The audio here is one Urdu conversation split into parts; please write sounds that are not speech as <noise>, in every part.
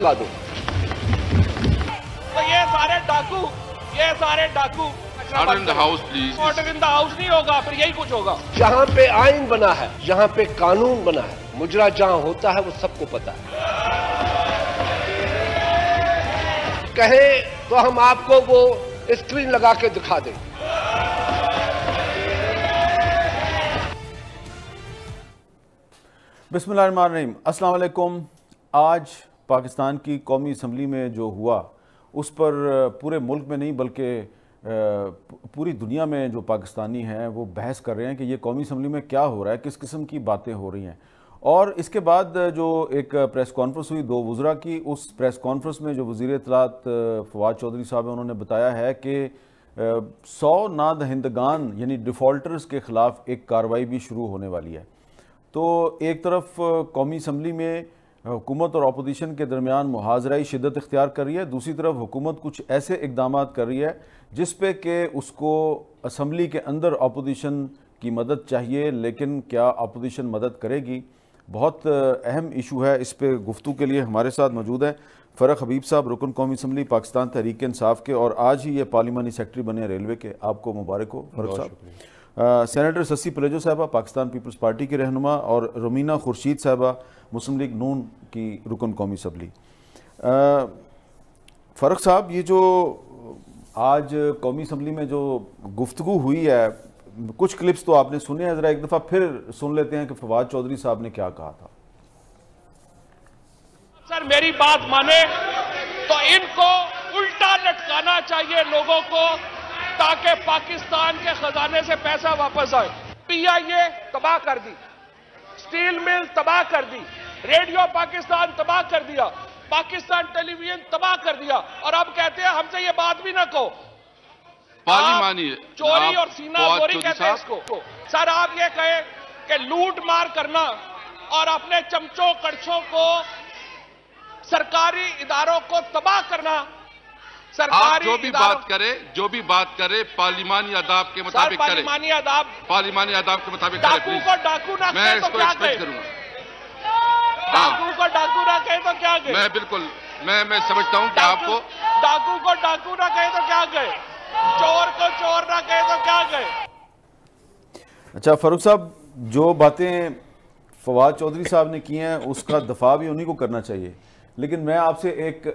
دو یہ سارے ڈاکو یہ سارے ڈاکو۔ ہاؤس ان دا ہاؤس نہیں ہوگا یہی کچھ ہوگا۔ جہاں پہ آئین بنا ہے جہاں پہ قانون بنا ہے مجرا جہاں ہوتا ہے وہ سب کو پتا ہے۔ کہیں تو ہم آپ کو وہ اسکرین لگا کے دکھا دیں۔ بسم اللہ الرحمن الرحیم۔ السلام علیکم۔ آج پاکستان کی قومی اسمبلی میں جو ہوا، اس پر پورے ملک میں نہیں بلکہ پوری دنیا میں جو پاکستانی ہیں، وہ بحث کر رہے ہیں کہ یہ قومی اسمبلی میں کیا ہو رہا ہے، کس قسم کی باتیں ہو رہی ہیں۔ اور اس کے بعد جو ایک پریس کانفرنس ہوئی، دو وزراء کی، اس پریس کانفرنس میں جو وزیر اطلاعات فواد چودھری صاحب ہیں، انہوں نے بتایا ہے کہ سو نادہندگان یعنی ڈیفالٹرز کے خلاف ایک کاروائی بھی شروع ہونے والی ہے۔ تو ایک طرف قومی اسمبلی میں حکومت اور اپوزیشن کے درمیان محاذرائی شدت اختیار کر رہی ہے۔ دوسری طرف حکومت کچھ ایسے اقدامات کر رہی ہے جس پہ کہ اس کو اسمبلی کے اندر اپوزیشن کی مدد چاہیے لیکن کیا اپوزیشن مدد کرے گی؟ بہت اہم ایشو ہے۔ اس پہ گفتگو کے لیے ہمارے ساتھ موجود ہیں فرق حبیب صاحب رکن قومی اسمبلی پاکستان تحریک انصاف کے اور آج ہی یہ پارلیمانی سیکٹری بنے ریلوے کے۔ آپ کو مبارک ہو۔ فرق صاحب۔ سینیٹر سسی پلیجو صاحبہ، پاکستان پیپلز پارٹی کے رہنما اور رومینہ خورشید صاحبہ، مسلم لیگ نون کی رکن قومی سبلی فرق صاحب، یہ جو آج قومی اسمبلی میں جو گفتگو ہوئی ہے، کچھ کلپس تو آپ نے سنے ہیں، ذرا ایک دفعہ پھر سن لیتے ہیں کہ فواد چودری صاحب نے کیا کہا تھا۔ سر، میری بات مانے تو ان کو الٹا لٹکانا چاہیے لوگوں کو۔ تاکہ پاکستان کے خزانے سے پیسہ واپس آئے۔ پی آئی اے تباہ کر دی۔ سٹیل مل تباہ کر دی۔ ریڈیو پاکستان تباہ کر دیا۔ پاکستان ٹیلی ویژن تباہ کر دیا۔ اور آپ کہتے ہیں ہم سے یہ بات بھی نہ کہو۔ چوری اور سینہ چوری کہتے ہیں اس کو۔ سر آپ یہ کہیں کہ لوٹ مار کرنا اور اپنے چمچوں کڑچوں کو سرکاری اداروں کو تباہ کرنا آپ جو بھی بات کرے جو بھی بات کرے پارلیمانی عداب کے مطابق کرے۔ پارلیمانی عداب کے مطابق کرے ڈاکو کو ڈاکو نہ کہے تو کیا کہے؟ ڈاکو کو ڈاکو نہ کہے تو کیا کہے؟ میں بالکل میں میں سمجھتا ہوں کہ آپ کو ڈاکو کو ڈاکو نہ کہے تو کیا کہے؟ چور کو چور نہ کہے تو کیا کہے؟ اچھا فاروق صاحب جو باتیں فواد چودری صاحب نے کی ہیں اس کا دفاع بھی انہی کو کرنا چاہیے۔ لیکن میں آپ سے ایک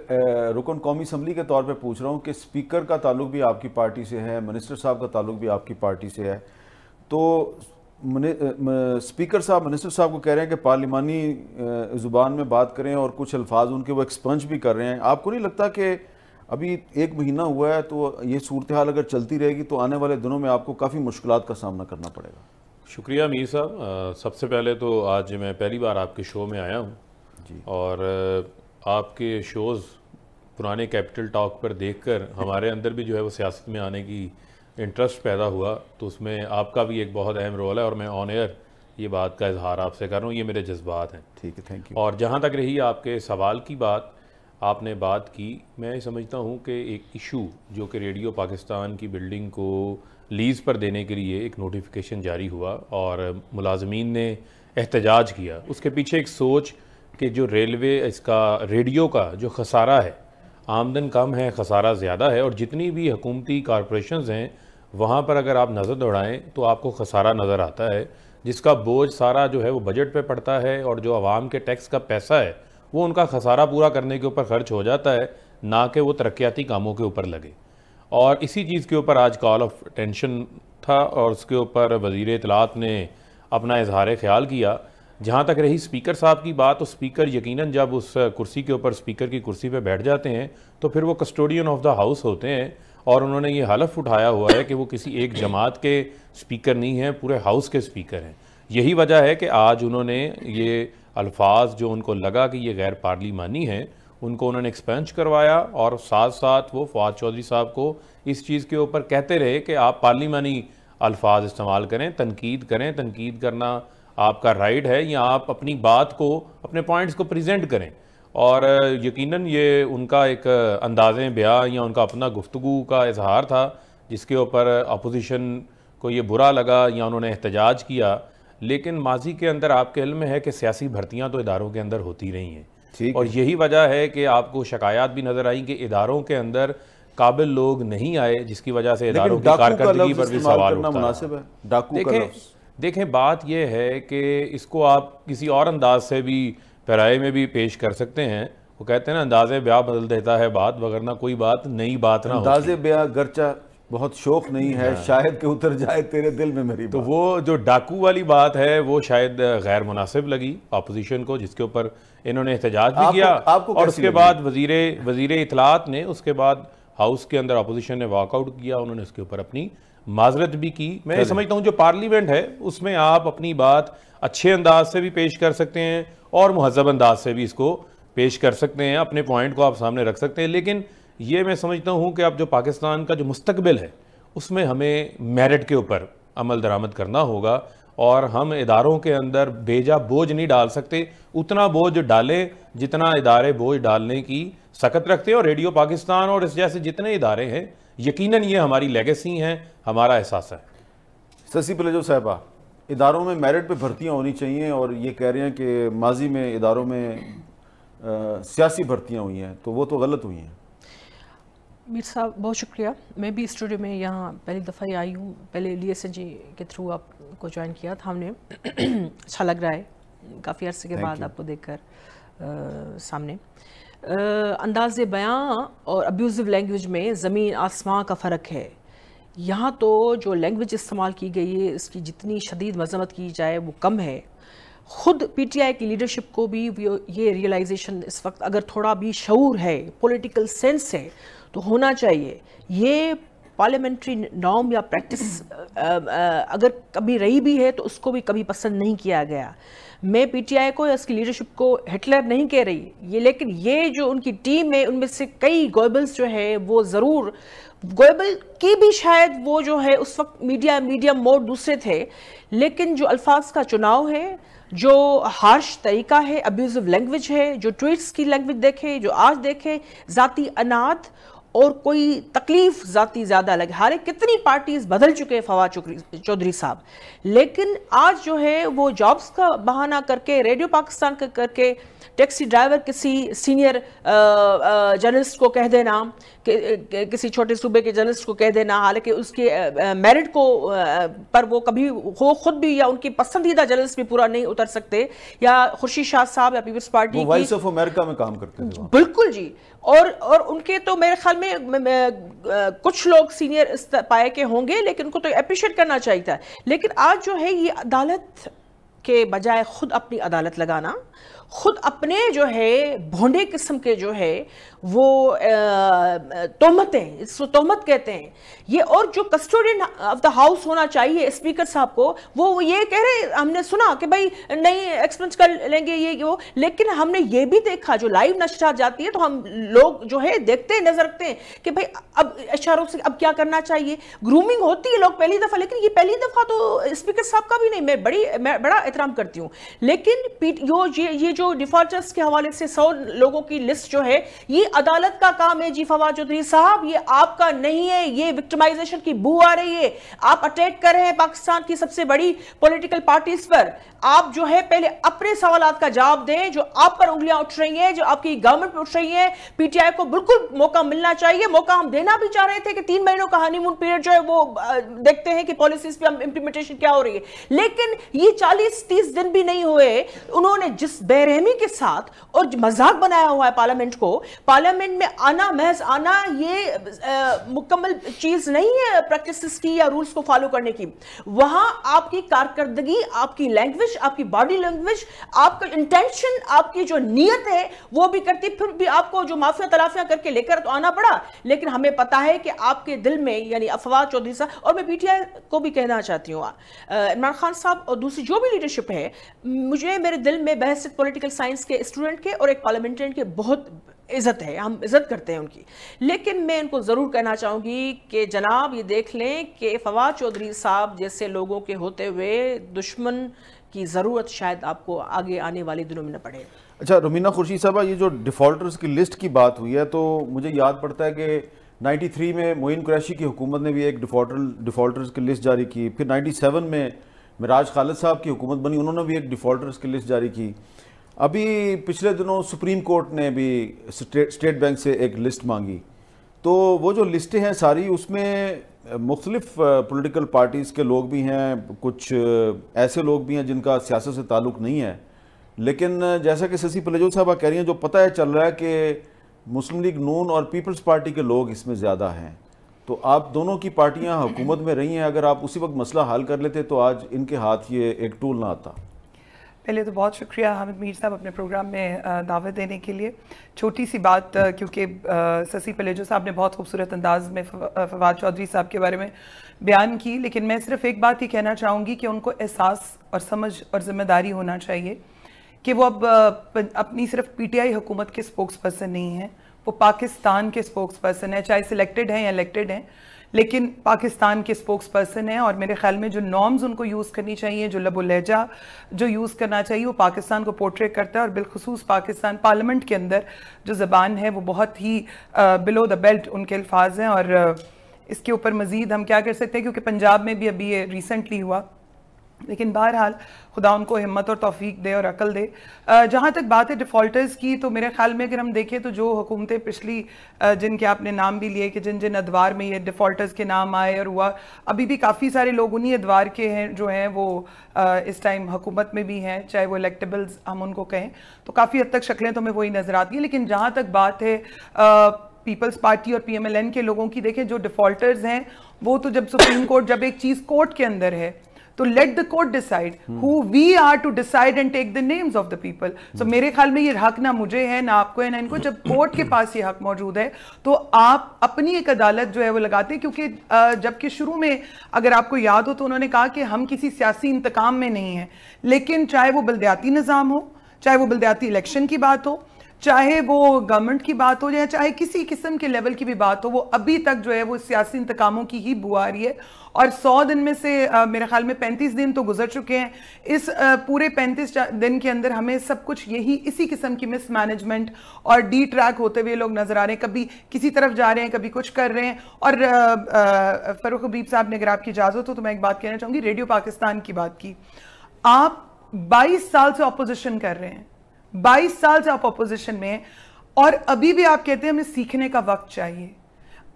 رکن قومی اسمبلی کے طور پہ پوچھ رہا ہوں کہ سپیکر کا تعلق بھی آپ کی پارٹی سے ہے منسٹر صاحب کا تعلق بھی آپ کی پارٹی سے ہے۔ تو سپیکر صاحب منسٹر صاحب کو کہہ رہے ہیں کہ پارلیمانی زبان میں بات کریں اور کچھ الفاظ ان کے وہ ایکسپنج بھی کر رہے ہیں۔ آپ کو نہیں لگتا کہ ابھی ایک مہینہ ہوا ہے تو یہ صورتحال اگر چلتی رہے گی تو آنے والے دنوں میں آپ کو کافی مشکلات کا سامنا کرنا پڑے گا؟ شکریہ میر صاحب۔ سب سے پہلے تو آج میں پہلی بار آپ کے شو میں آیا ہوں جی۔ اور آپ کے شوز پرانے کیپٹل ٹاک پر دیکھ کر ہمارے اندر بھی جو ہے وہ سیاست میں آنے کی انٹرسٹ پیدا ہوا تو اس میں آپ کا بھی ایک بہت اہم رول ہے اور میں آن ایئر یہ بات کا اظہار آپ سے کر رہا ہوں یہ میرے جذبات ہیں۔ ٹھیک ہے تھینک یو اور جہاں تک رہی آپ کے سوال کی بات آپ نے بات کی میں سمجھتا ہوں کہ ایک ایشو جو کہ ریڈیو پاکستان کی بلڈنگ کو لیز پر دینے کے لیے ایک نوٹیفیکیشن جاری ہوا اور ملازمین نے احتجاج کیا اس کے پیچھے ایک سوچ کہ جو ریلوے اس کا ریڈیو کا جو خسارہ ہے، آمدن کم ہے، خسارہ زیادہ ہے اور جتنی بھی حکومتی کارپوریشنز ہیں، وہاں پر اگر آپ نظر دوڑائیں تو آپ کو خسارہ نظر آتا ہے، جس کا بوجھ سارا جو ہے وہ بجٹ پہ پڑتا ہے اور جو عوام کے ٹیکس کا پیسہ ہے، وہ ان کا خسارہ پورا کرنے کے اوپر خرچ ہو جاتا ہے، نہ کہ وہ ترقیاتی کاموں کے اوپر لگے۔ اور اسی چیز کے اوپر آج کال آف ٹینشن تھا اور اس کے اوپر وزیر اطلاعات نے اپنا اظہار خیال کیا۔ جہاں تک رہی سپیکر صاحب کی بات، تو سپیکر یقیناً جب اس کرسی کے اوپر سپیکر کی کرسی پہ بیٹھ جاتے ہیں، تو پھر وہ کسٹوڈین آف دا ہاؤس ہوتے ہیں اور انہوں نے یہ حلف اٹھایا ہوا ہے کہ وہ کسی ایک جماعت کے سپیکر نہیں ہیں، پورے ہاؤس کے سپیکر ہیں۔ یہی وجہ ہے کہ آج انہوں نے یہ الفاظ جو ان کو لگا کہ یہ غیر پارلیمانی ہیں، ان کو انہوں نے ایکسپینچ کروایا اور ساتھ ساتھ وہ فواد چودھری صاحب کو اس چیز کے اوپر کہتے رہے کہ آپ پارلیمانی الفاظ استعمال کریں، تنقید کریں۔ تنقید کرنا آپ کا رائٹ ہے یا آپ اپنی بات کو اپنے پوائنٹس کو پریزنٹ کریں۔ اور یقیناً یہ ان کا ایک انداز بیاہ یا ان کا اپنا گفتگو کا اظہار تھا جس کے اوپر اپوزیشن کو یہ برا لگا یا انہوں نے احتجاج کیا۔ لیکن ماضی کے اندر آپ کے علم میں ہے کہ سیاسی بھرتیاں تو اداروں کے اندر ہوتی رہی ہیں۔ اور یہی وجہ ہے کہ آپ کو شکایات بھی نظر آئیں کہ اداروں کے اندر قابل لوگ نہیں آئے جس کی وجہ سے اداروں کی کارکردگی پر بھی سوال اٹھتا ہے۔ دیکھیں دیکھیں بات یہ ہے کہ اس کو آپ کسی اور انداز سے بھی پیرائے میں بھی پیش کر سکتے ہیں۔ وہ کہتے ہیں نا انداز بیاہ بدل دیتا ہے بات وگرنہ کوئی بات نئی بات نہ انداز بیاہ گرچہ بہت شوق نہیں ہے ہاں۔ شاید کہ اتر جائے تیرے دل میں میری تو وہ جو ڈاکو والی بات ہے وہ شاید غیر مناسب لگی اپوزیشن کو جس کے اوپر انہوں نے احتجاج بھی کیا۔ اور اس کے بعد وزیر وزیر اطلاعات نے اس کے بعد ہاؤس کے اندر اپوزیشن نے واک آؤٹ کیا انہوں نے اس کے اوپر اپنی معذرت بھی کی۔ میں سمجھتا ہوں جو پارلیمنٹ ہے اس میں آپ اپنی بات اچھے انداز سے بھی پیش کر سکتے ہیں اور مہذب انداز سے بھی اس کو پیش کر سکتے ہیں اپنے پوائنٹ کو آپ سامنے رکھ سکتے ہیں۔ لیکن یہ میں سمجھتا ہوں کہ اب جو پاکستان کا جو مستقبل ہے اس میں ہمیں میرٹ کے اوپر عمل درآمد کرنا ہوگا اور ہم اداروں کے اندر بیجا بوجھ نہیں ڈال سکتے۔ اتنا بوجھ ڈالیں جتنا ادارے بوجھ ڈالنے کی سخت رکھتے ہیں۔ اور ریڈیو پاکستان اور اس جیسے جتنے ادارے ہیں یقیناً یہ ہماری لیگسی ہیں ہمارا احساس ہے۔ سسی پلیجو صاحبہ اداروں میں میرٹ پہ بھرتیاں ہونی چاہیے اور یہ کہہ رہے ہیں کہ ماضی میں اداروں میں سیاسی بھرتیاں ہوئی ہیں تو وہ تو غلط ہوئی ہیں۔ میر صاحب بہت شکریہ۔ میں بھی اسٹوڈیو میں یہاں پہلی دفعہ ہی آئی ہوں۔ پہلے لی ایس جی کے تھرو آپ کو جوائن کیا تھا ہم نے۔ اچھا لگ رہا ہے۔ کافی عرصے کے بعد آپ کو دیکھ کر سامنے۔ انداز بیاں اور ابیوزو لینگویج میں زمین آسمان کا فرق ہے۔ یہاں تو جو لینگویج استعمال کی گئی ہے، اس کی جتنی شدید مذمت کی جائے وہ کم ہے۔ خود پی ٹی آئی کی لیڈرشپ کو بھی یہ ریئلائزیشن اس وقت اگر تھوڑا بھی شعور ہے پولیٹیکل سینس ہے، تو ہونا چاہیے۔ یہ پارلیمنٹری نارم یا پریکٹس اگر کبھی رہی بھی ہے تو اس کو بھی کبھی پسند نہیں کیا گیا۔ میں پی ٹی آئی کو یا اس کی لیڈرشپ کو ہٹلر نہیں کہہ رہی۔ یہ لیکن یہ جو ان کی ٹیم ہے، ان میں سے کئی گوئبلز جو ہے وہ ضرور گوئبل کی بھی شاید وہ جو ہے اس وقت میڈیا میڈیم موڈ دوسرے تھے۔ لیکن جو الفاظ کا چناؤ ہے، جو ہارش طریقہ ہے ابیوزو لینگویج ہے، جو ٹویٹس کی لینگویج دیکھے، جو آج دیکھے، ذاتی انات اور کوئی تکلیف ذاتی زیادہ لگے۔ ہارے کتنی پارٹیز بدل چکے فواد چودھری صاحب۔ لیکن آج جو ہے وہ جابز کا بہانہ کر کے، ریڈیو پاکستان کا کر کے ٹیکسی ڈرائیور کسی سینئر جرنلسٹ کو کہہ دینا کسی چھوٹے صوبے کے جرنلسٹ کو کہہ دینا حالانکہ اس کے میرٹ کو پر وہ کبھی ہو خود بھی یا ان کی پسندیدہ جرنلسٹ بھی پورا نہیں اتر سکتے یا خورشید شاہ صاحب یا Peoples Party Voice of America میں کام کرتے ہیں بالکل جی اور اور ان کے تو میرے خیال میں کچھ لوگ سینئر پائے کے ہوں گے لیکن ان کو تو اپریشیٹ کرنا چاہیے تھا۔ لیکن آج جو ہے یہ عدالت کے بجائے خود اپنی عدالت لگانا خود اپنے جو ہے بھونڈے قسم کے جو ہے وہ تومتیں، اس کو تومت کہتے ہیں۔ یہ اور جو کسٹوڈین آف دا ہاؤس ہونا چاہیے اسپیکر صاحب کو، وہ یہ کہہ رہے ہم نے سنا کہ بھائی نہیں ایکسپنس کر لیں گے یہ وہ، لیکن ہم نے یہ بھی دیکھا جو لائیو نشرات جاتی ہے تو ہم لوگ جو ہے دیکھتے ہیں، نظر رکھتے ہیں کہ بھائی اب اشاروں سے اب کیا کرنا چاہیے۔ گرومنگ ہوتی ہے لوگ پہلی دفعہ، لیکن یہ پہلی دفعہ تو اسپیکر صاحب کا بھی نہیں، میں بڑی، میں بڑا احترام کرتی ہوں۔ لیکن یہ جو ڈیفالٹرز کے حوالے سے سو لوگوں کی لسٹ جو ہے، یہ عدالت کا کام ہے جی فواد چودھری صاحب، یہ آپ کا نہیں ہے، یہ وکٹمائزیشن کی بو آ رہی ہے۔ آپ اٹیک کر رہے ہیں پاکستان کی سب سے بڑی پولیٹیکل پارٹیز پر۔ آپ جو ہے پہلے اپنے سوالات کا جواب دیں جو آپ پر انگلیاں اٹھ رہی ہیں، جو آپ کی گورنمنٹ پر اٹھ رہی ہیں۔ پی ٹی آئی کو بالکل موقع ملنا چاہیے، موقع ہم دینا بھی چاہ رہے تھے کہ تین مہینوں کا ہنی مون پیریڈ جو ہے وہ دیکھتے ہیں کہ پالیسیز پہ ہم امپلیمنٹیشن کیا ہو رہی ہے۔ لیکن یہ چالیس تیس دن بھی نہیں ہوئے۔ انہوں نے جس بے رحمی کے ساتھ اور مذاق بنایا ہوا ہے پارلیمنٹ کو پارلیمنٹ میں آنا محض آنا یہ مکمل چیز نہیں ہے پریکٹسز کی یا رولز کو فالو کرنے کی۔ وہاں آپ کی کارکردگی، آپ کی لینگویج آپ کی باڈی لینگویج آپ کا انٹینشن آپ کی جو نیت ہے، وہ بھی کرتی، پھر بھی آپ کو جو معافیاں، تلافیاں کر کے لے کر تو آنا پڑا۔ لیکن ہمیں پتا ہے کہ آپ کے دل میں یعنی افواد چودھری صاحب اور میں پی ٹی آئی کو بھی کہنا چاہتی ہوں۔ عمران خان صاحب اور دوسری جو بھی لیڈرشپ ہے، مجھے میرے دل میں بحث پولیٹیکل سائنس کے اسٹوڈنٹ کے اور ایک پارلیمنٹرین کے بہت عزت ہے، ہم عزت کرتے ہیں ان کی۔ لیکن میں ان کو ضرور کہنا چاہوں گی کہ جناب یہ دیکھ لیں کہ فواد چودھری صاحب جیسے لوگوں کے ہوتے ہوئے دشمن کی ضرورت شاید آپ کو آگے آنے والے دنوں میں نہ پڑے۔ اچھا رومینہ خورشید صاحبہ، یہ جو ڈیفالٹرز کی لسٹ کی بات ہوئی ہے، تو مجھے یاد پڑتا ہے کہ نائنٹی تھری میں معین قریشی کی حکومت نے بھی ایک ڈیفالٹر ڈیفالٹرز کی لسٹ جاری کی، پھر نائنٹی سیون میں مراج خالد صاحب کی حکومت بنی، انہوں نے بھی ایک ڈیفالٹرز کی لسٹ جاری کی۔ ابھی پچھلے دنوں سپریم کورٹ نے بھی اسٹیٹ بینک سے ایک لسٹ مانگی۔ تو وہ جو لسٹیں ہیں ساری، اس میں مختلف پولیٹیکل پارٹیز کے لوگ بھی ہیں، کچھ ایسے لوگ بھی ہیں جن کا سیاست سے تعلق نہیں ہے. لیکن جیسا کہ سسی پلیجو صاحبہ کہہ رہی ہیں، جو پتہ ہے چل رہا ہے کہ مسلم لیگ نون اور پیپلز پارٹی کے لوگ اس میں زیادہ ہیں. تو آپ دونوں کی پارٹیاں حکومت میں رہی ہیں، اگر آپ اسی وقت مسئلہ حل کر لیتے تو آج ان کے ہاتھ یہ ایک ٹول نہ آتا. پہلے تو بہت شکریہ حامد میر صاحب اپنے پروگرام میں دعوت دینے کے لیے۔ چھوٹی سی بات کیونکہ سسی پلیجو صاحب نے بہت خوبصورت انداز میں فواد چودھری صاحب کے بارے میں بیان کی، لیکن میں صرف ایک بات ہی کہنا چاہوں گی کہ ان کو احساس اور سمجھ اور ذمہ داری ہونا چاہیے کہ وہ اب اپنی صرف پی ٹی آئی حکومت کے سپوکس پرسن نہیں ہیں، وہ پاکستان کے سپوکس پرسن ہیں، چاہے سلیکٹڈ ہیں یا الیکٹڈ ہیں۔ لیکن پاکستان کے سپوکس پرسن ہیں اور میرے خیال میں جو نارمز ان کو یوز کرنی چاہیے، جو لب و لہجہ جو یوز کرنا چاہیے، وہ پاکستان کو پورٹریٹ کرتا ہے اور بالخصوص پاکستان پارلیمنٹ کے اندر جو زبان ہے، وہ بہت ہی بلو دا بیلٹ ان کے الفاظ ہیں اور اس کے اوپر مزید ہم کیا کر سکتے ہیں؟ کیونکہ پنجاب میں بھی ابھی یہ ریسنٹلی ہوا۔ لیکن بہرحال خدا ان کو ہمت اور توفیق دے اور عقل دے۔ جہاں تک بات ہے ڈیفالٹرز کی، تو میرے خیال میں اگر ہم دیکھیں تو جو حکومتیں پچھلی جن کے آپ نے نام بھی لیے کہ جن جن ادوار میں یہ ڈیفالٹرز کے نام آئے اور ہوا، ابھی بھی کافی سارے لوگ انہی ادوار کے ہیں جو ہیں، وہ اس ٹائم حکومت میں بھی ہیں، چاہے وہ الیکٹیبلز ہم ان کو کہیں۔ تو کافی حد تک شکلیں تو ہمیں وہی نظر آتی ہیں۔ لیکن جہاں تک بات ہے پیپلز پارٹی اور پی ایم ایل این کے لوگوں کی، دیکھیں جو ڈیفالٹرز ہیں، وہ تو جب سپریم کورٹ، جب ایک چیز کورٹ کے اندر ہے تو let the court decide who we are to decide and take the names of the people so میرے خیال میں یہ حق نہ مجھے ہے نہ آپ کو ہے نہ ان کو جب کورٹ کے پاس یہ حق موجود ہے تو آپ اپنی ایک عدالت جو ہے وہ لگاتے ہیں کیونکہ جبکہ شروع میں اگر آپ کو یاد ہو تو انہوں نے کہا کہ ہم کسی سیاسی انتقام میں نہیں ہیں لیکن چاہے وہ بلدیاتی نظام ہو چاہے وہ بلدیاتی الیکشن کی بات ہو چاہے وہ گورنمنٹ کی بات ہو یا چاہے کسی قسم کے لیول کی بھی بات ہو، وہ ابھی تک جو ہے وہ سیاسی انتقاموں کی ہی بو آ رہی ہے۔ اور سو دن میں سے میرے خیال میں پینتیس دن تو گزر چکے ہیں۔ اس پورے پینتیس دن کے اندر ہمیں سب کچھ یہی اسی قسم کی مس مینجمنٹ اور ڈی ٹریک ہوتے ہوئے لوگ نظر آ رہے ہیں۔ کبھی کسی طرف جا رہے ہیں، کبھی کچھ کر رہے ہیں۔ اور فروخ حبیب صاحب نے اگر آپ کی اجازت ہو تو میں ایک بات کہنا چاہوں گی، ریڈیو پاکستان کی بات کی۔ آپ بائیس سال سے اپوزیشن کر رہے ہیں۔ بائیس سال سے آپ اپوزیشن میں اور ابھی بھی آپ کہتے ہیں ہمیں سیکھنے کا وقت چاہیے۔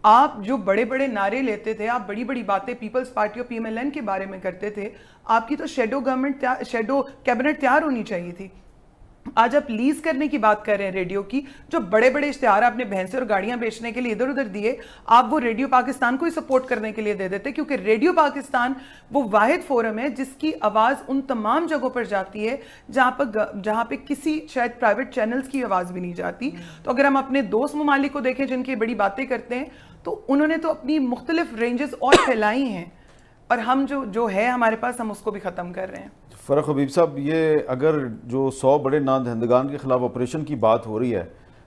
آپ جو بڑے بڑے نعرے لیتے تھے، آپ بڑی بڑی باتیں پیپلز پارٹی اور پی ایم ایل این کے بارے میں کرتے تھے، آپ کی تو شیڈو گورنمنٹ شیڈو کیبنٹ تیار ہونی چاہیے تھی۔ آج آپ لیز کرنے کی بات کر رہے ہیں ریڈیو کی، جو بڑے بڑے اشتہار اپنے بھینسے اور گاڑیاں بیچنے کے لیے ادھر ادھر دیے، آپ وہ ریڈیو پاکستان کو ہی سپورٹ کرنے کے لیے دے دیتے، کیونکہ ریڈیو پاکستان وہ واحد فورم ہے جس کی آواز ان تمام جگہوں پر جاتی ہے جہاں پر جہاں پہ کسی شاید پرائیویٹ چینلز کی آواز بھی نہیں جاتی۔ تو اگر ہم اپنے دوست ممالک کو دیکھیں جن کی بڑی باتیں کرتے ہیں، تو انہوں نے تو اپنی مختلف رینجز اور پھیلائی ہیں۔ اور ہم جو جو ہے ہمارے پاس ہم اس کو بھی ختم کر رہے ہیں۔ فرق حبیب صاحب یہ اگر جو سو بڑے نادہندگان کے خلاف آپریشن کی بات ہو رہی ہے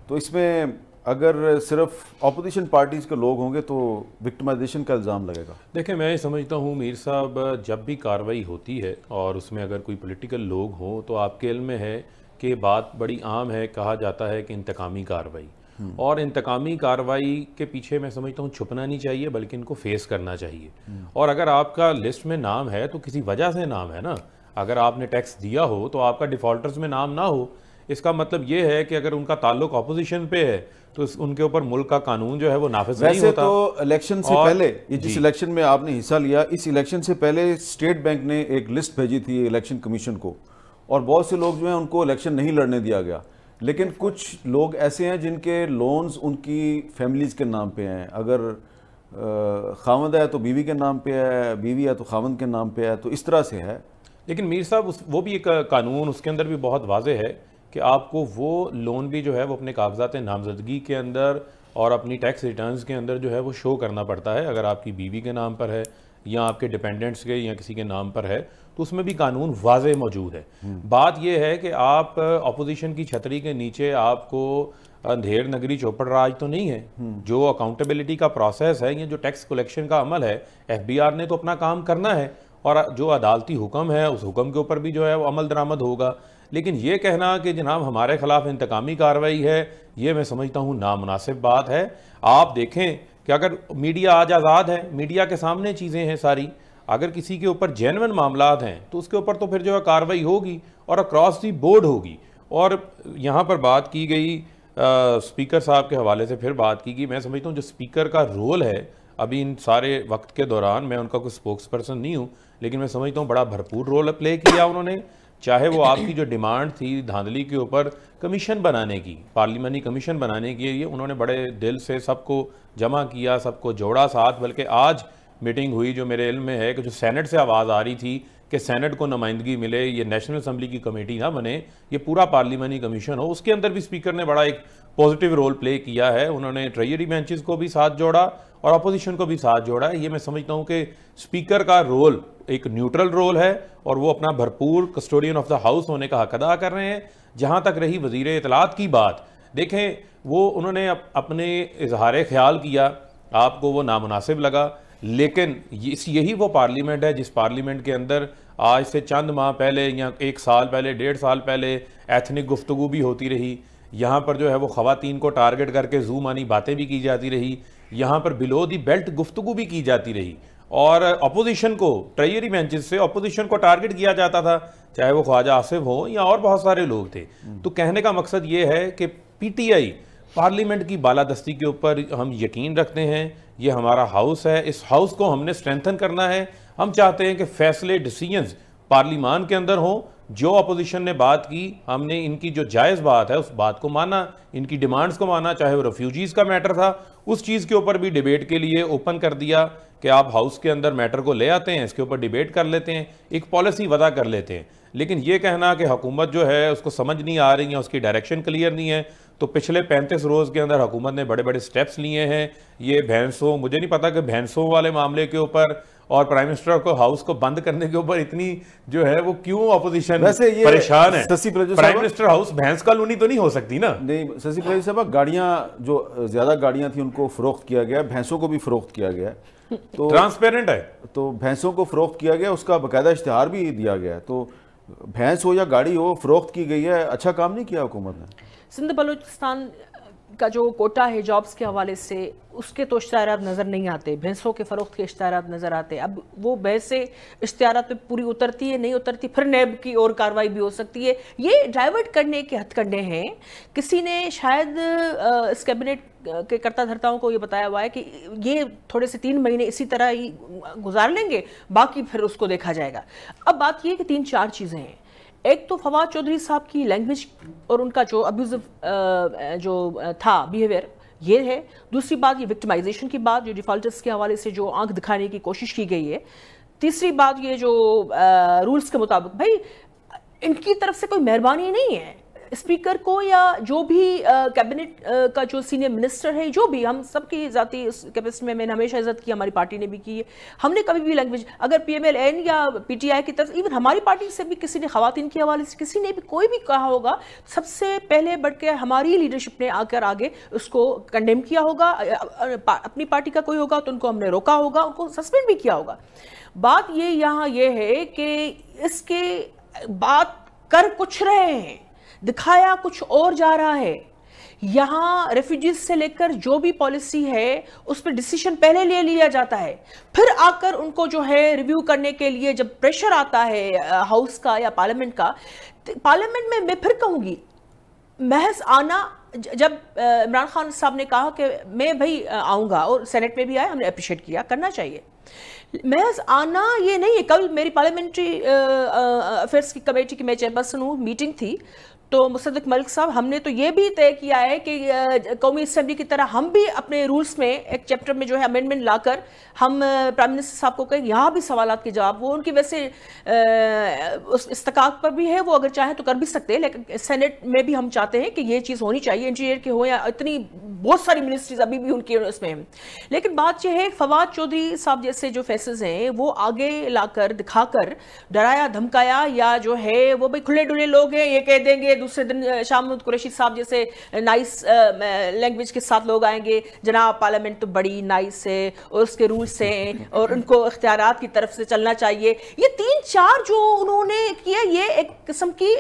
تو اس میں اگر صرف اپوزیشن پارٹیز کے لوگ ہوں گے تو وکٹمائزیشن کا الزام لگے گا۔ دیکھیں میں سمجھتا ہوں میر صاحب جب بھی کاروائی ہوتی ہے اور اس میں اگر کوئی پولیٹیکل لوگ ہوں تو آپ کے علم میں ہے کہ بات بڑی عام ہے کہا جاتا ہے کہ انتقامی کاروائی۔ اور انتقامی کاروائی کے پیچھے میں سمجھتا ہوں چھپنا نہیں چاہیے بلکہ ان کو فیس کرنا چاہیے۔ اور اگر آپ کا لسٹ میں نام ہے تو کسی وجہ سے نام ہے نا۔ اگر آپ نے ٹیکس دیا ہو تو آپ کا ڈیفالٹرز میں نام نہ ہو۔ اس کا مطلب یہ ہے کہ اگر ان کا تعلق اپوزیشن پہ ہے تو ان کے اوپر ملک کا قانون جو ہے وہ نافذ نہیں ہوتا۔ تو الیکشن سے پہلے یہ جس الیکشن جی۔ میں آپ نے حصہ لیا اس الیکشن سے پہلے اسٹیٹ بینک نے ایک لسٹ بھیجی تھی الیکشن کمیشن کو۔ اور بہت سے لوگ جو ہیں ان کو الیکشن نہیں لڑنے دیا گیا۔ لیکن کچھ لوگ ایسے ہیں جن کے لونز ان کی فیملیز کے نام پہ ہیں۔ اگر خامد ہے تو بیوی کے نام پہ ہے، بیوی ہے تو خامد کے نام پہ ہے، تو اس طرح سے ہے۔ لیکن میر صاحب وہ بھی ایک قانون، اس کے اندر بھی بہت واضح ہے کہ آپ کو وہ لون بھی جو ہے وہ اپنے کاغذات نامزدگی کے اندر اور اپنی ٹیکس ریٹرنز کے اندر جو ہے وہ شو کرنا پڑتا ہے۔ اگر آپ کی بیوی کے نام پر ہے یا آپ کے ڈیپینڈنٹس کے یا کسی کے نام پر ہے تو اس میں بھی قانون واضح موجود ہے۔ بات یہ ہے کہ آپ اپوزیشن کی چھتری کے نیچے آپ کو اندھیر نگری چوپڑ راج تو نہیں ہے۔ جو اکاؤنٹیبلٹی کا پروسیس ہے یا جو ٹیکس کلیکشن کا عمل ہے ایف بی آر نے تو اپنا کام کرنا ہے۔ اور جو عدالتی حکم ہے اس حکم کے اوپر بھی جو ہے وہ عمل درآمد ہوگا۔ لیکن یہ کہنا کہ جناب ہمارے خلاف انتقامی کاروائی ہے یہ میں سمجھتا ہوں نامناسب بات ہے۔ آپ دیکھیں کہ اگر میڈیا آج آزاد ہے میڈیا کے سامنے چیزیں ہیں ساری۔ اگر کسی کے اوپر جینون معاملات ہیں، تو اس کے اوپر تو پھر جو ہے کاروائی ہوگی اور اکراس دی بورڈ ہوگی۔ اور یہاں پر بات کی گئی سپیکر صاحب کے حوالے سے پھر بات کی گئی۔ میں سمجھتا ہوں جو سپیکر کا رول ہے، ابھی ان سارے وقت کے دوران میں ان کا کوئی سپوکس پرسن نہیں ہوں، لیکن میں سمجھتا ہوں بڑا بھرپور رول پلے کیا انہوں نے۔ چاہے وہ آپ کی جو ڈیمانڈ تھی دھاندلی کے اوپر کمیشن بنانے کی پارلیمانی کمیشن بنانے کے لیے انہوں نے بڑے دل سے سب کو جمع کیا، سب کو جوڑا ساتھ، بلکہ آج میٹنگ ہوئی جو میرے علم میں ہے کہ جو سینٹ سے آواز آ رہی تھی کہ سینٹ کو نمائندگی ملے، یہ نیشنل اسمبلی کی کمیٹی نہ بنے، یہ پورا پارلیمانی کمیشن ہو، اس کے اندر بھی سپیکر نے بڑا ایک پوزیٹیو رول پلے کیا ہے۔ انہوں نے ٹریجری بینچز کو بھی ساتھ جوڑا اور اپوزیشن کو بھی ساتھ جوڑا۔ ہے یہ میں سمجھتا ہوں کہ سپیکر کا رول ایک نیوٹرل رول ہے اور وہ اپنا بھرپور کسٹوڈین آف دا ہاؤس ہونے کا حق ادا کر رہے ہیں۔ جہاں تک رہی وزیر اطلاعات کی بات، دیکھیں وہ، انہوں نے اپنے اظہار خیال کیا۔ آپ کو وہ نامناسب لگا۔ لیکن یہی وہ پارلیمنٹ ہے جس پارلیمنٹ کے اندر آج سے چند ماہ پہلے یا ایک سال پہلے، ڈیڑھ سال پہلے ایتھنک گفتگو بھی ہوتی رہی۔ یہاں پر جو ہے وہ خواتین کو ٹارگٹ کر کے زو مانی باتیں بھی کی جاتی رہی۔ یہاں پر بلو دی بیلٹ گفتگو بھی کی جاتی رہی۔ اور اپوزیشن کو ٹریجری بینچز سے اپوزیشن کو ٹارگٹ کیا جاتا تھا۔ چاہے وہ خواجہ آصف ہو یا اور بہت سارے لوگ تھے۔ تو کہنے کا مقصد یہ ہے کہ پی ٹی آئی پارلیمنٹ کی بالادستی کے اوپر ہم یقین رکھتے ہیں۔ یہ ہمارا ہاؤس ہے، اس ہاؤس کو ہم نے سٹرینتھن کرنا ہے۔ ہم چاہتے ہیں کہ فیصلے ڈیسیجنز پارلیمان کے اندر ہوں۔ جو اپوزیشن نے بات کی، ہم نے ان کی جو جائز بات ہے، اس بات کو مانا، ان کی ڈیمانڈز کو مانا، چاہے وہ ریفیوجیز کا میٹر تھا، اس چیز کے اوپر بھی ڈیبیٹ کے لیے اوپن کر دیا کہ آپ ہاؤس کے اندر میٹر کو لے آتے ہیں، اس کے اوپر ڈیبیٹ کر لیتے ہیں، ایک پالیسی وضع کر لیتے ہیں۔ لیکن یہ کہنا کہ حکومت جو ہے، اس کو سمجھ نہیں آ رہی ہے اس کی ڈائریکشن کلیئر نہیں ہے، تو پچھلے پینتیس روز کے اندر حکومت نے بڑے بڑے سٹیپس لیے ہیں۔ یہ بھینسوں، مجھے نہیں پتا کہ بھینسوں والے معاملے کے اوپر اور پرائم منسٹر کو ہاؤس کو بند کرنے کے اوپر اتنی جو ہے وہ کیوں اپوزیشن پریشان ہے؟ پرائم منسٹر ہاؤس بھینس کا لونی تو نہیں ہو سکتی نا؟ نہیں سسی پریجی صاحب گاڑیاں جو زیادہ گاڑیاں تھیں ان کو فروخت کیا گیا بھینسوں کو بھی فروخت کیا گیا۔ تو ٹرانسپیرنٹ ہے۔ تو بھینسوں کو فروخت کیا گیا اس کا باقاعدہ اشتہار بھی دیا گیا۔ تو بھینس ہو یا گاڑی ہو فروخت کی گئی ہے اچھا کام نہیں کیا حکومت نے؟ سندھ بلوچستان کا جو کوٹا ہے جابز کے حوالے سے، اس کے تو اشتہارات نظر نہیں آتے، بھینسوں کے فروخت کے اشتہارات نظر آتے۔ اب وہ بحثیں اشتہارات پہ پوری اترتی ہے نہیں اترتی، پھر نیب کی اور کاروائی بھی ہو سکتی ہے۔ یہ ڈائیورٹ کرنے کے ہتھ کنڈے ہیں۔ کسی نے شاید اس کیبنٹ کے کرتا دھرتاؤں کو یہ بتایا ہوا ہے کہ یہ تھوڑے سے تین مہینے اسی طرح ہی گزار لیں گے، باقی پھر اس کو دیکھا جائے گا۔ اب بات یہ کہ تین چار چیزیں ہیں۔ ایک تو فواد چودھری صاحب کی لینگویج اور ان کا جو ابیوزو جو تھا بیہیویئر یہ ہے۔ دوسری بات یہ وکٹمائزیشن کی بات، جو ڈیفالٹرز کے حوالے سے جو آنکھ دکھانے کی کوشش کی گئی ہے۔ تیسری بات یہ جو رولز کے مطابق، بھائی، ان کی طرف سے کوئی مہربانی نہیں ہے۔ اسپیکر کو یا جو بھی کیبنٹ کا جو سینئر منسٹر ہے، جو بھی، ہم سب کی ذاتی کیپسٹی میں میں نے ہمیشہ عزت کی، ہماری پارٹی نے بھی کی۔ ہے ہم نے کبھی بھی لینگویج اگر پی ایم ایل این یا پی ٹی آئی کی طرف ایون ہماری پارٹی سے بھی کسی نے خواتین کے حوالے سے، کسی نے بھی کوئی بھی کہا ہوگا، سب سے پہلے بڑھ کے ہماری لیڈرشپ نے آ کر آگے اس کو کنڈیم کیا ہوگا۔ اپنی پارٹی کا کوئی ہوگا تو ان کو ہم نے روکا ہوگا، ان کو سسپینڈ بھی کیا ہوگا۔ بات یہ یہاں یہ ہے کہ اس کے بات کر کچھ رہے ہیں۔ دکھایا کچھ اور جا رہا ہے۔ یہاں ریفیوجیز سے لے کر جو بھی پالیسی ہے، اس پہ ڈیسیشن پہلے لے لیا جاتا ہے۔ پھر آ کر ان کو جو ہے ریویو کرنے کے لیے جب پریشر آتا ہے ہاؤس کا یا پارلیمنٹ کا پارلیمنٹ میں میں پھر کہوں گی، محض آنا جب عمران خان صاحب نے کہا کہ میں بھائی آؤں گا اور سینٹ میں بھی آئے، ہم نے اپریشیٹ کیا، کرنا چاہیے۔ محض آنا یہ نہیں ہے، کل میری پارلیمنٹری افیئرس کی کمیٹی کی میں چیئرپرسن ہوں میٹنگ تھی۔ تو مصدق ملک صاحب، ہم نے تو یہ بھی طے کیا ہے کہ قومی اسمبلی کی طرح ہم بھی اپنے رولز میں ایک چیپٹر میں جو ہے امینڈمنٹ لا کر ہم پرائم منسٹر صاحب کو کہیں یہاں بھی سوالات کے جواب، وہ ان کی ویسے اس استقاق پر بھی ہے، وہ اگر چاہیں تو کر بھی سکتے ہیں، لیکن سینٹ میں بھی ہم چاہتے ہیں کہ یہ چیز ہونی چاہیے انجینئر کے ہو یا اتنی بہت ساری منسٹریز ابھی بھی ان کی اس میں۔ ہیں لیکن بات یہ ہے، فواد چودھری صاحب جیسے جو فیسز ہیں، وہ آگے لا کر دکھا کر، ڈرایا، دھمکایا یا جو ہے، وہ بھائی کھلے ڈلے لوگ ہیں، یہ کہہ دیں گے دوسرے دن شاہ محمود قریشی صاحب جیسے نائس لینگویج کے ساتھ لوگ آئیں گے۔ جناب پارلیمنٹ تو بڑی نائس ہے اور اس کے رولز ہیں اور ان کو اختیارات کی طرف سے چلنا چاہیے۔ یہ تین چار جو انہوں نے کیا یہ ایک قسم کی